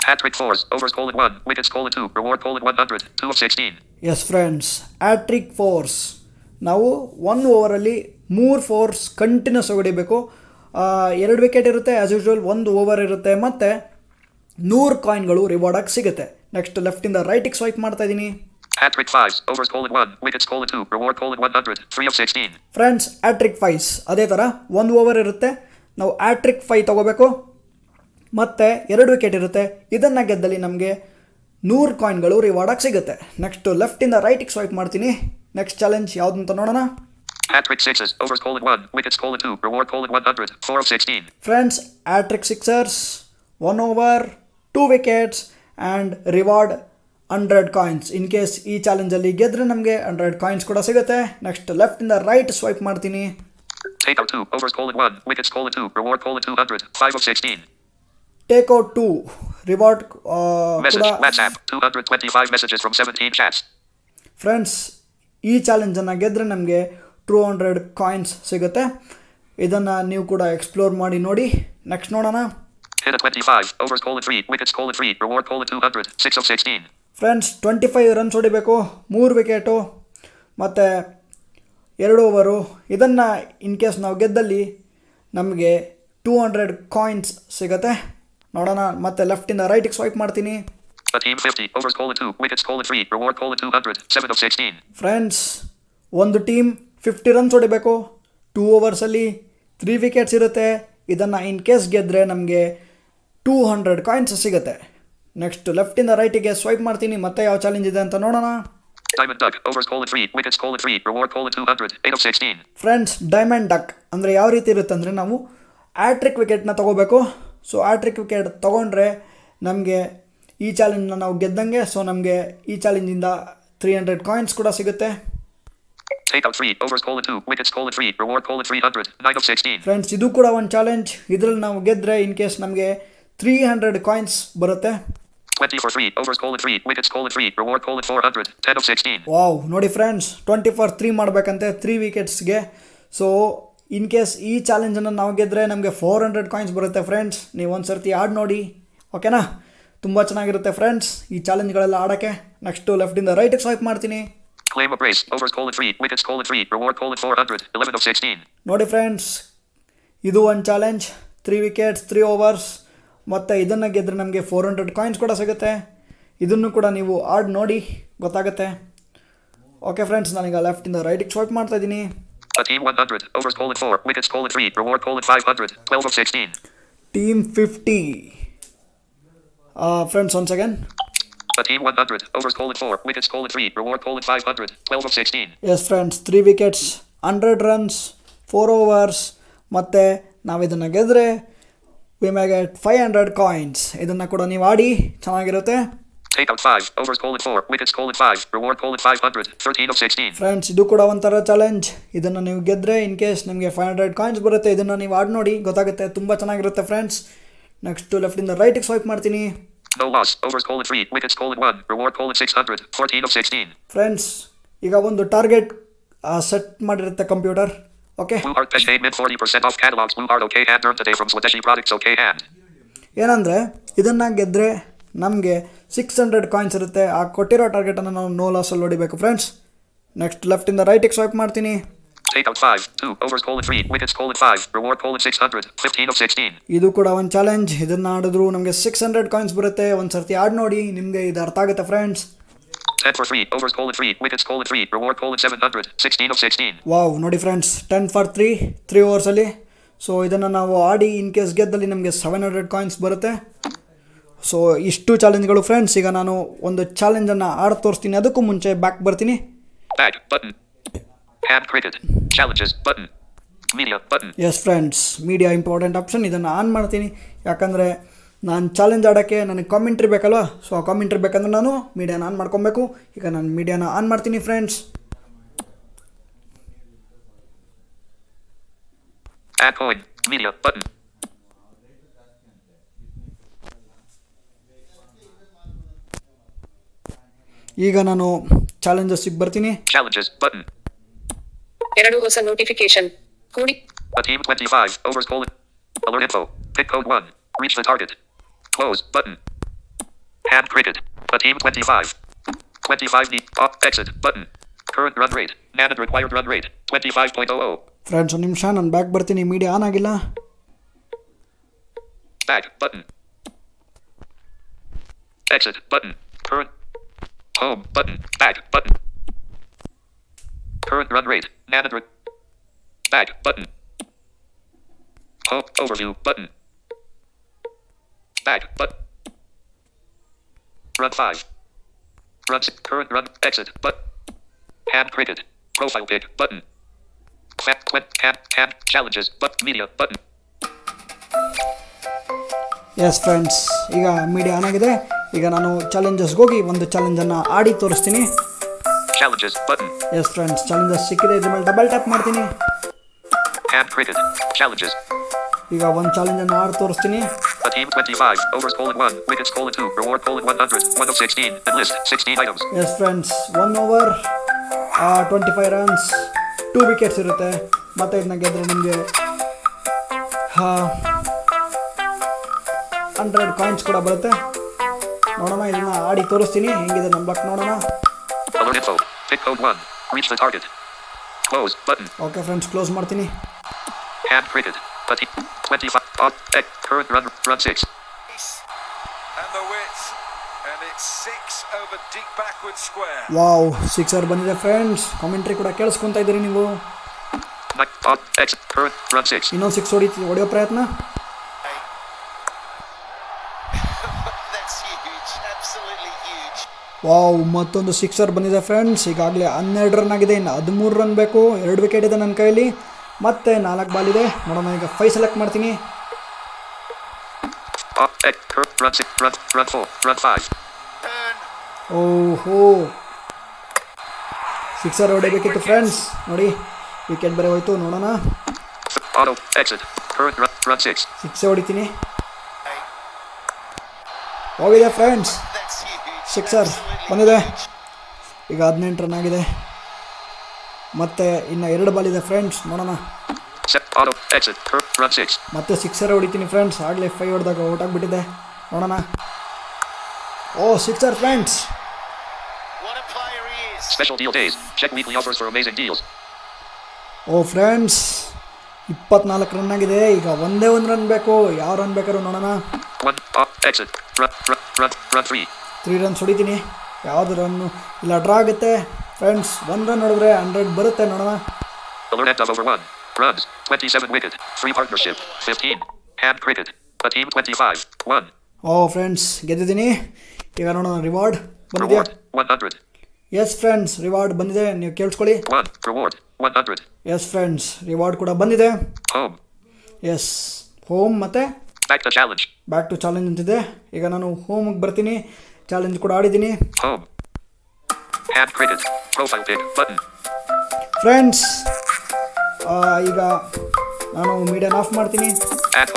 hattrick fours over Overs colon 1. Wickets colon 2. Reward colon 100. 2 of 16. Yes friends hattrick fours ನಾವು ಒನ್ ಓವರಲ್ಲಿ ಮೂರು ಫೋರ್ಸ್ ಕಂಟಿನ್ಯೂಸ್ ಹೊಡಿಬೇಕು ಎರಡು ವಿಕೆಟ್ ಇರುತ್ತೆ ಆ್ಯಸ್ ಯೂಶ್ವಲ್ ಒಂದು ಓವರ್ ಇರುತ್ತೆ ಮತ್ತು ನೂರು ಕಾಯಿನ್ಗಳು ರಿವಾರ್ಡಾಗಿ ಸಿಗುತ್ತೆ ನೆಕ್ಸ್ಟ್ ಲೆಫ್ಟಿಂದ ರೈಟಿಗೆ ಸ್ವೈಪ್ ಮಾಡ್ತಾ ಇದ್ದೀನಿ hattrick trick over Overs colon 1. Wickets colon 2. Reward colon 100. 3 of 16. Friends hattrick ಫೈಸ್ ಅದೇ ಥರ ಒಂದು ಓವರ್ ಇರುತ್ತೆ ನಾವು ಆಟ್ರಿಕ್ ಫೈ ತೊಗೋಬೇಕು ಮತ್ತು ಎರಡು ವಿಕೆಟ್ ಇರುತ್ತೆ ಇದನ್ನು ಗೆದ್ದಲ್ಲಿ ನಮಗೆ ನೂರು ಕಾಯಿನ್ಗಳು ರಿವಾರ್ಡಾಗಿ ಸಿಗುತ್ತೆ ನೆಕ್ಸ್ಟು ಲೆಫ್ಟಿಂದ ರೈಟಿಗೆ ಸ್ವೈಪ್ ಮಾಡ್ತೀನಿ ನೆಕ್ಸ್ಟ್ ಚಾಲೆಂಜ್ ಯಾವುದು ಅಂತ ನೋಡೋಣ Hat trick sixes. Overs colon 1. Wickets colon 2. Reward colon 100. 4 of 16. Friends hat trick sixers one over two wickets and reward hundred coins in case ಈ ಚಾಲೆಂಜಲ್ಲಿ ಗೆದ್ದರೆ ನಮಗೆ ಹಂಡ್ರೆಡ್ ಕಾಯಿನ್ಸ್ ಕೂಡ ಸಿಗುತ್ತೆ ನೆಕ್ಸ್ಟ್ ಲೆಫ್ಟಿಂದ ರೈಟ್ ಸ್ವೈಪ್ ಮಾಡ್ತೀನಿ Take out 2. Overs colon 1. Wickets colon 2. Reward colon 200. 5 of 16. out out Reward. Uh, Message. ಕೂಡ WhatsApp. 225 messages from 17 chats. Friends ಈ ಚಾಲೆಂಜನ್ನು ಗೆದ್ದರೆ ನಮಗೆ ಟೂ ಹಂಡ್ರೆಡ್ ಕಾಯಿನ್ಸ್ ಸಿಗುತ್ತೆ ಇದನ್ನು ನೀವು ಕೂಡ ಎಕ್ಸ್ಪ್ಲೋರ್ ಮಾಡಿ ನೋಡಿ ನೆಕ್ಸ್ಟ್ ನೋಡೋಣ Hit a 25. Overs colon 3. Wickets colon 3. Reward colon 200. 6 of 16. Friends twenty five runs ಹೊಡಿಬೇಕು ಮೂರು ವಿಕೆಟು ಮತ್ತು ಎರಡು ಓವರು ಇದನ್ನು ಇನ್ ಕೇಸ್ ನಾವು ಗೆದ್ದಲ್ಲಿ ನಮಗೆ ಟೂ ಹಂಡ್ರೆಡ್ ಕಾಯಿನ್ಸ್ ಸಿಗುತ್ತೆ ನೋಡೋಣ ಮತ್ತೆ ಲೆಫ್ಟಿಂದ ರೈಟಿಗೆ ಸ್ವೈಪ್ ಮಾಡ್ತೀನಿ A team 50. Overs colon 2. Wickets colon 3. Reward colon 200. 7 of 16. Friends ಒಂದು ಟೀಮ್ ಫಿಫ್ಟಿ ರನ್ಸ್ ಹೊಡಿಬೇಕು ಟೂ ಓವರ್ಸಲ್ಲಿ ತ್ರೀ ವಿಕೆಟ್ಸ್ ಇರುತ್ತೆ ಇದನ್ನು ಇನ್ ಕೇಸ್ ಗೆದ್ದರೆ ನಮಗೆ ಟೂ ಹಂಡ್ರೆಡ್ ಕಾಯಿನ್ಸ್ ಸಿಗುತ್ತೆ ನೆಕ್ಸ್ಟ್ ಲೆಫ್ಟಿಂದ ರೈಟಿಗೆ ಸ್ವೈಪ್ ಮಾಡ್ತೀನಿ ಮತ್ತೆ ಯಾವ ಚಾಲೆಂಜ್ ಇದೆ ಅಂತ ನೋಡೋಣ Diamond Duck. Overs colon 3. Wickets colon 3. Reward colon 200. 8 of 16. Friends diamond duck ಅಂದರೆ ಯಾವ ರೀತಿ ಇರುತ್ತೆ ಅಂದರೆ ನಾವು ಆಟ್ರಿಕ್ ವಿಕೆಟ್ನ ತಗೋಬೇಕು ಸೊ ಆಟ್ರಿಕ್ ವಿಕೆಟ್ ತಗೊಂಡ್ರೆ ನಮಗೆ ಈ ಚಾಲೆಂಜ್ನ ನಾವು ಗೆದ್ದಂಗೆ ಸೊ ನಮಗೆ ಈ ಚಾಲೆಂಜಿಂದ ತ್ರೀ ಹಂಡ್ರೆಡ್ ಕಾಯಿನ್ಸ್ ಕೂಡ ಸಿಗುತ್ತೆ Take out 3. Overs colon 2. Wickets colon 3. Reward colon 300. 9 of 16. Friends ಇದು ಕೂಡ ಒಂದು ಚಾಲೆಂಜ್ ಇದರಲ್ಲಿ ನಾವು ಗೆದ್ದರೆ ಇನ್ ಕೇಸ್ ನಮಗೆ ತ್ರೀ ಹಂಡ್ರೆಡ್ ಕಾಯಿನ್ಸ್ ಬರುತ್ತೆ 20 for 3. Overs colon 3. Wickets colon 3. Reward colon 400. 10 of 16. Wow ನೋಡಿ ಫ್ರೆಂಡ್ಸ್ ಟ್ವೆಂಟಿ ಫಾರ್ ತ್ರೀ ಮಾಡಬೇಕಂತೆ ತ್ರೀ ವಿಕೆಟ್ಸ್ಗೆ ಸೊ ಇನ್ ಕೇಸ್ ಈ ಚಾಲೆಂಜನ್ನು ನಾವು ಗೆದ್ದರೆ ನಮಗೆ ಫೋರ್ ಹಂಡ್ರೆಡ್ ಕಾಯಿನ್ಸ್ ಬರುತ್ತೆ ಫ್ರೆಂಡ್ಸ್ ನೀವು ಒಂದು ಸರ್ತಿ ಆಡಿ ನೋಡಿ ಓಕೆನಾ ತುಂಬ ಚೆನ್ನಾಗಿರುತ್ತೆ ಫ್ರೆಂಡ್ಸ್ ಈ ಚಾಲೆಂಜ್ಗಳೆಲ್ಲ ಆಡೋಕ್ಕೆ ನೆಕ್ಸ್ಟು ಲೆಫ್ಟಿಂದ ರೈಟಿಗೆ ಸ್ವೈಪ್ ಮಾಡ್ತೀನಿ Claim a brace. Overs colon 3. Wickets colon 3. Reward colon 400. 11 of 16. ನೋಡಿ ಫ್ರೆಂಡ್ಸ್ ಇದು ಒಂದು challenge three wickets three overs ಮತ್ತು ಇದನ್ನು ಗೆದ್ದರೆ ನಮಗೆ ಫೋರ್ ಹಂಡ್ರೆಡ್ ಕಾಯಿನ್ಸ್ ಕೂಡ ಸಿಗುತ್ತೆ ಇದನ್ನು ಕೂಡ ನೀವು ಆಡ್ ನೋಡಿ ಗೊತ್ತಾಗುತ್ತೆ ಓಕೆ ಫ್ರೆಂಡ್ಸ್ ನಾನೀಗ ಲೆಫ್ಟಿಂದ ರೈಟಿಗೆ ಸ್ವೈಪ್ ಮಾಡ್ತಾ ಇದ್ದೀನಿ A team 100. Overs colon 4. Wickets colon 3. Reward colon 500. 12 of 16. Team fifty friends one second A team 100. Overs colon 4. ಕೋಲ್ colon 3. Reward five 500. 12 of 16. Yes friends three wickets hundred runs four overs ಮತ್ತು ನಾವಿದನ್ನು ಗೆದ್ದರೆ we may get five hundred coins ಇದನ್ನು ಕೂಡ ನೀವು ಆಡಿ ಚೆನ್ನಾಗಿರುತ್ತೆ Take out 5. Overs colon 4. Wickets colon 5. Reward colon 500. 13 of 16. Friends ಇದು ಕೂಡ ಒಂಥರ ಚಾಲೆಂಜ್ ಇದನ್ನು ನೀವು ಗೆದ್ದರೆ ಇನ್ ಕೇಸ್ ನಿಮಗೆ ಫೈವ್ ಹಂಡ್ರೆಡ್ ಕಾಯಿನ್ಸ್ ಬರುತ್ತೆ ಇದನ್ನು ನೀವು ಆಡಿ ನೋಡಿ ಗೊತ್ತಾಗುತ್ತೆ ತುಂಬ ಚೆನ್ನಾಗಿರುತ್ತೆ ಫ್ರೆಂಡ್ಸ್ ನೆಕ್ಸ್ಟು ಲೆಫ್ಟಿಂದ ರೈಟಿಗೆ ಸ್ವೈಪ್ ಮಾಡ್ತೀನಿ No loss. Overs colon 3. Wickets colon 1. Reward colon 600. 14 of 16. Friends ಈಗ ಒಂದು ಟಾರ್ಗೆಟ್ ಸೆಟ್ ಮಾಡಿರುತ್ತೆ ಕಂಪ್ಯೂಟರ್ ಓಕೆ ಇದನ್ನ ಗೆದ್ರೆ Pesh paid mid 40% off catalogs. Blue Art OK hand earned today from Swadeshi Products OK hand. ಏನಂದರೆ ಇದನ್ನು ಗೆದ್ದರೆ ನಮಗೆ ಸಿಕ್ಸ್ ಹಂಡ್ರೆಡ್ ಕಾಯಿನ್ಸ್ ಇರುತ್ತೆ ಆ ಕೊಟ್ಟಿರೋ ಟಾರ್ಗೆಟನ್ನು ನಾವು ನೋ ಲಾಸಲ್ಲಿ ಹೊಡಿಬೇಕು ಫ್ರೆಂಡ್ಸ್ ನೆಕ್ಸ್ಟ್ ಲೆಫ್ಟಿಂದ ರೈಟಿಗೆ ಸ್ವೈಪ್ ಮಾಡ್ತೀನಿ Take out 5. 2. Overs colon 3. Wickets colon 5. Reward colon 600. 15 16. ಇದು ಕೂಡ ಒಂದು ಚಾಲೆಂಜ್ ಇದನ್ನ ಆಡಿದ್ರು ನಮಗೆ ಸಿಕ್ಸ್ ಹಂಡ್ರೆಡ್ ಕಾಯಿನ್ಸ್ ಬರುತ್ತೆ ಒಂದು ಸರ್ತಿ ಆಡಿ ನೋಡಿ ನಿಮಗೆ ಇದು ಅರ್ಥ ಆಗುತ್ತೆ friends 10 for 3. Overs colon 3. Wickets colon 3. Reward colon 700. 16 of 16. Wow ನೋಡಿ friends ten for three three ಓವರ್ಸಲ್ಲಿ so ಇದನ್ನು ನಾವು ಆಡಿ ಇನ್ ಕೇಸ್ ಗೆದ್ದಲ್ಲಿ ನಮಗೆ ಸೆವೆನ್ ಹಂಡ್ರೆಡ್ ಕಾಯಿನ್ಸ್ ಬರುತ್ತೆ ಸೊ ಇಷ್ಟು ಚಾಲೆಂಜ್ಗಳು ಫ್ರೆಂಡ್ಸ್ ಈಗ ನಾನು ಒಂದು ಚಾಲೆಂಜನ್ನು ಆಡಿ ತೋರಿಸ್ತೀನಿ ಅದಕ್ಕೂ ಮುಂಚೆ ಬ್ಯಾಕ್ ಬರ್ತೀನಿ Back button. Hand cricket. Challenges button. Media button. Yes friends media important option ಇದನ್ನು ಆನ್ ಮಾಡ್ತೀನಿ ಯಾಕಂದರೆ ನಾನು ಚಾಲೆಂಜ್ ಆಡೋಕ್ಕೆ ನನಗೆ ಕಾಮೆಂಟ್ರಿ ಬೇಕಲ್ವ ಸೊ ಆ ಕಾಮೆಂಟ್ರಿ ಬೇಕಂದ್ರೆ ನಾನು ಮೀಡಿಯಾನ ಆನ್ ಮಾಡ್ಕೊಬೇಕು ಈಗ ನಾನು ಮೀಡಿಯಾನ ಆನ್ ಮಾಡ್ತೀನಿ ಫ್ರೆಂಡ್ಸ್. ಈಗ ನಾನು ಚಾಲೆಂಜಸ್ಸಿಗೆ ಬರ್ತೀನಿ. ಎರಡು ಹೊಸ ನೋಟಿಫಿಕೇಶನ್ ಕೂಡಿ team 25. overscrolling. Alert info. Pick code 1. Reach the target. Close button. Hand cricket. A team 25. 25 need off exit button. Current run rate. Nanan required run rate. 25.00. Friends ಒಂದು ನಿಮಿಷ ನಾನು ಬ್ಯಾಕ್ ಬರ್ತೀನಿ ಮೀಡಿಯಾ ಆನ್ ಆಗಿಲ್ಲ Back button. Exit button. Current. Home button. Back button. Current run rate. Nanan re- Back button. Home overview button. Back button. Run 5. Run six. Current run. Exit but. Hand cricket. Profile pic button. Clap, twin, hand, hand, challenges, but media button. Yes friends ಈಗ ಮೀಡಿಯಾ ಆನ್ ಆಗಿದೆ ಈಗ ನಾನು ಚಾಲೆಂಜಸ್ಗೆ ಹೋಗಿ ಒಂದು ಚಾಲೆಂಜನ್ನು ಆಡಿ ತೋರಿಸ್ತೀನಿ Challenges button. Yes friends challenges ಸಿಕ್ಕಿದೆ ಇದ್ರ ಮೇಲೆ ಡಬಲ್ ಟ್ಯಾಪ್ ಮಾಡ್ತೀನಿ Hand cricket. Challenges. ಈಗ ಒಂದು ಚಾಲೆಂಜನ್ನು ಆಡಿ ತೋರಿಸ್ತೀನಿ A team 25. Overs colon 1. Wickets colon 2. Reward colon 100. 1 of 16. And list 16 items. Yes friends one over twenty five runs two wickets ಇರುತ್ತೆ ಮತ್ತು ಇದನ್ನ ಗೆದ್ದರೆ ನಿಮಗೆ ಹಂಡ್ರೆಡ್ ಕಾಯಿನ್ಸ್ ಕೂಡ ಬರುತ್ತೆ ನೋಡೋಣ ಇದನ್ನ ಆಡಿ ತೋರಿಸ್ತೀನಿ ಹೆಂಗಿದೆ ನಮ್ಮ ಲಕ್ ನೋಡೋಣ Alert info. Pick code 1. Reach the target. Close button. Okay friends close ಮಾಡ್ತೀನಿ Hand cricket. A team 25. Off. Ex, current run. Run 6. And the width. And it's six over deep backward square. Wow sixer ಬಂದಿದೆ ಫ್ರೆಂಡ್ಸ್ ಕಾಮೆಂಟ್ರಿ ಕೂಡ ಕೇಳಿಸ್ಕೊಂತ ಇದ್ದೀರಿ ನೀವು Ni- Off. Exit. Current. Run 6. ಇನ್ನೊಂದು ಸಿಕ್ಸ್ ಹೊಡಿ ಹೊಡೆಯೋ ಪ್ರಯತ್ನ That's huge. Absolutely huge. Wow ಮತ್ತೊಂದು ಸಿಕ್ಸರ್ ಬಂದಿದೆ ಫ್ರೆಂಡ್ಸ್ ಈಗಾಗಲೇ ಹನ್ನೆರಡು ರನ್ ಆಗಿದೆ ಇನ್ನು ಹದಿಮೂರು ರನ್ ಬೇಕು ಎರಡು ವಿಕೆಟ್ ಇದೆ ನನ್ನ ಕೈಯಲ್ಲಿ ಮತ್ತೆ ನಾಲ್ಕು ಬಾಲ್ ಇದೆ ನೋಡೋಣ ಈಗ ಫೈ ಸೆಲೆಕ್ಟ್ ಮಾಡ್ತೀನಿ Off. Ex, current. Run 6. Run. Run 4. Run 5. Turn. ಓಹೋ ಸಿಕ್ಸರ್ ಹೊಡಿಬೇಕಿತ್ತು ಫ್ರೆಂಡ್ಸ್ ನೋಡಿ ವಿಕೆಟ್ ಬೇರೆ ಹೋಯ್ತು ನೋಡೋಣ six Exit. Current. Run. Run 6. ಸಿಕ್ಸೇ ಹೊಡಿತೀನಿ ಹೋಗಿದೆ ಫ್ರೆಂಡ್ಸ್. ಸಿಕ್ಸರ್ ಬಂದಿದೆ ಈಗ ಹದಿನೆಂಟು ರನ್ ಆಗಿದೆ ಮತ್ತೆ ಇನ್ನು ಎರಡು ಬಾಲ್ ಇದೆ ಫ್ರೆಂಡ್ಸ್ ನೋಡೋಣ Set. Auto. Exit. Current. Run 6. ಮತ್ತೆ ಸಿಕ್ಸರ್ ಹೊಡಿತೀನಿ ಫ್ರೆಂಡ್ಸ್ ಆಗಲೇ ಫೈ ಹೊಡೆದಾಗ ಔಟ್ ಆಗಿಬಿಟ್ಟಿದೆ ನೋಡೋಣ ಓ sixer friends What a player he is. Special deal days. Check weekly offers for amazing deals. ಓ ಫ್ರೆಂಡ್ಸ್ ಇಪ್ಪತ್ನಾಲ್ಕು ರನ್ ಆಗಿದೆ ಈಗ ಒಂದೇ ಒಂದು ರನ್ ಬೇಕು ಯಾವ ರನ್ ಬೇಕಾದ್ರೂ ನೋಡೋಣ One. Off. Exit. Run. Run. Run. Run 3. Three runs ಹೊಡಿತೀನಿ ಯಾವುದು ರನ್ನು ಇಲ್ಲ ಡ್ರಾ ಆಗುತ್ತೆ ಫ್ರೆಂಡ್ಸ್ ಒಂದು ನೋಡಿದ್ರೆ ಹಂಡ್ರೆಡ್ ಬರುತ್ತೆ ನೋಡೋಣ Alert end of over 1. Runs. 27 wicket. Free partnership. 15. Hand cricket. A team 25. 1. ಓ ಫ್ರೆಂಡ್ಸ್ ಗೆದ್ದಿದ್ದೀನಿ ಈಗ ನೋಡೋಣ ರಿವಾರ್ಡ್ ಬಂದಿದೆ Reward. 100. ಎಸ್ ಫ್ರೆಂಡ್ಸ್ ರಿವಾರ್ಡ್ ಬಂದಿದೆ ನೀವು ಕೇಳಿಸ್ಕೊಳ್ಳಿ 1. Reward. 100. ಎಸ್ ಫ್ರೆಂಡ್ಸ್ ರಿವಾರ್ಡ್ ಕೂಡ ಬಂದಿದೆ Home. ಎಸ್ ಹೋಮ್ ಮತ್ತು Back to challenge. Back to challenge ಅಂತಿದೆ ಈಗ ನಾನು ಹೋಮ್ಗೆ ಬರ್ತೀನಿ ಚಾಲೆಂಜ್ ಕೂಡ ಆಡಿದ್ದೀನಿ Home. Hand cricket. Profile pic. Button. Friends ಈಗ ನಾನು ಮೀಡಿಯಾನ ಆಫ್ ಮಾಡ್ತೀನಿ Add.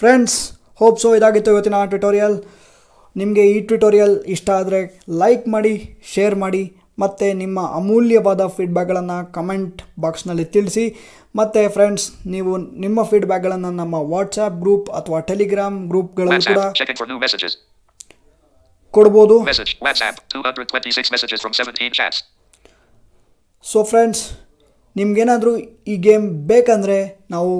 ಫ್ರೆಂಡ್ಸ್ ಹೋಪ್ ಸೊ ಇದಾಗಿತ್ತು ಇವತ್ತಿನ ಟ್ಯುಟೋರಿಯಲ್ ನಿಮಗೆ ಈ ಟ್ಯುಟೋರಿಯಲ್ ಇಷ್ಟ ಆದರೆ ಲೈಕ್ ಮಾಡಿ ಶೇರ್ ಮಾಡಿ ಮತ್ತು ನಿಮ್ಮ ಅಮೂಲ್ಯವಾದ ಫೀಡ್ಬ್ಯಾಕ್ಗಳನ್ನು ಕಮೆಂಟ್ ಬಾಕ್ಸ್ನಲ್ಲಿ ತಿಳಿಸಿ ಮತ್ತು ಫ್ರೆಂಡ್ಸ್ ನೀವು ನಿಮ್ಮ ಫೀಡ್ಬ್ಯಾಕ್ಗಳನ್ನು ನಮ್ಮ ವಾಟ್ಸಪ್ ಗ್ರೂಪ್ ಅಥವಾ ಟೆಲಿಗ್ರಾಮ್ ಗ್ರೂಪ್ಗಳಲ್ಲೂ ಕೂಡ WhatsApp. Checking for new messages. ಕೊಡ್ಬೋದು Message. WhatsApp. 226 messages from 17 chats. So friends ನಿಮ್ಗೇನಾದರೂ ಈ ಗೇಮ್ ಬೇಕಂದರೆ ನಾವು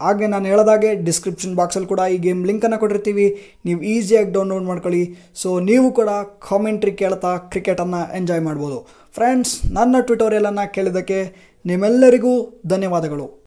ಹಾಗೆ ನಾನು ಹೇಳೋದಾಗೆ ಡಿಸ್ಕ್ರಿಪ್ಷನ್ ಬಾಕ್ಸಲ್ಲಿ ಕೂಡ ಈ ಗೇಮ್ ಲಿಂಕನ್ನು ಕೊಟ್ಟಿರ್ತೀವಿ ನೀವು ಈಸಿಯಾಗಿ ಡೌನ್ಲೋಡ್ ಮಾಡ್ಕೊಳ್ಳಿ ಸೊ ನೀವು ಕೂಡ ಕಾಮೆಂಟ್ರಿ ಕೇಳ್ತಾ ಕ್ರಿಕೆಟನ್ನು ಎಂಜಾಯ್ ಮಾಡ್ಬೋದು ಫ್ರೆಂಡ್ಸ್ ನನ್ನ ಟ್ಯುಟೋರಿಯಲನ್ನು ಕೇಳಿದ್ದಕ್ಕೆ ನಿಮ್ಮೆಲ್ಲರಿಗೂ ಧನ್ಯವಾದಗಳು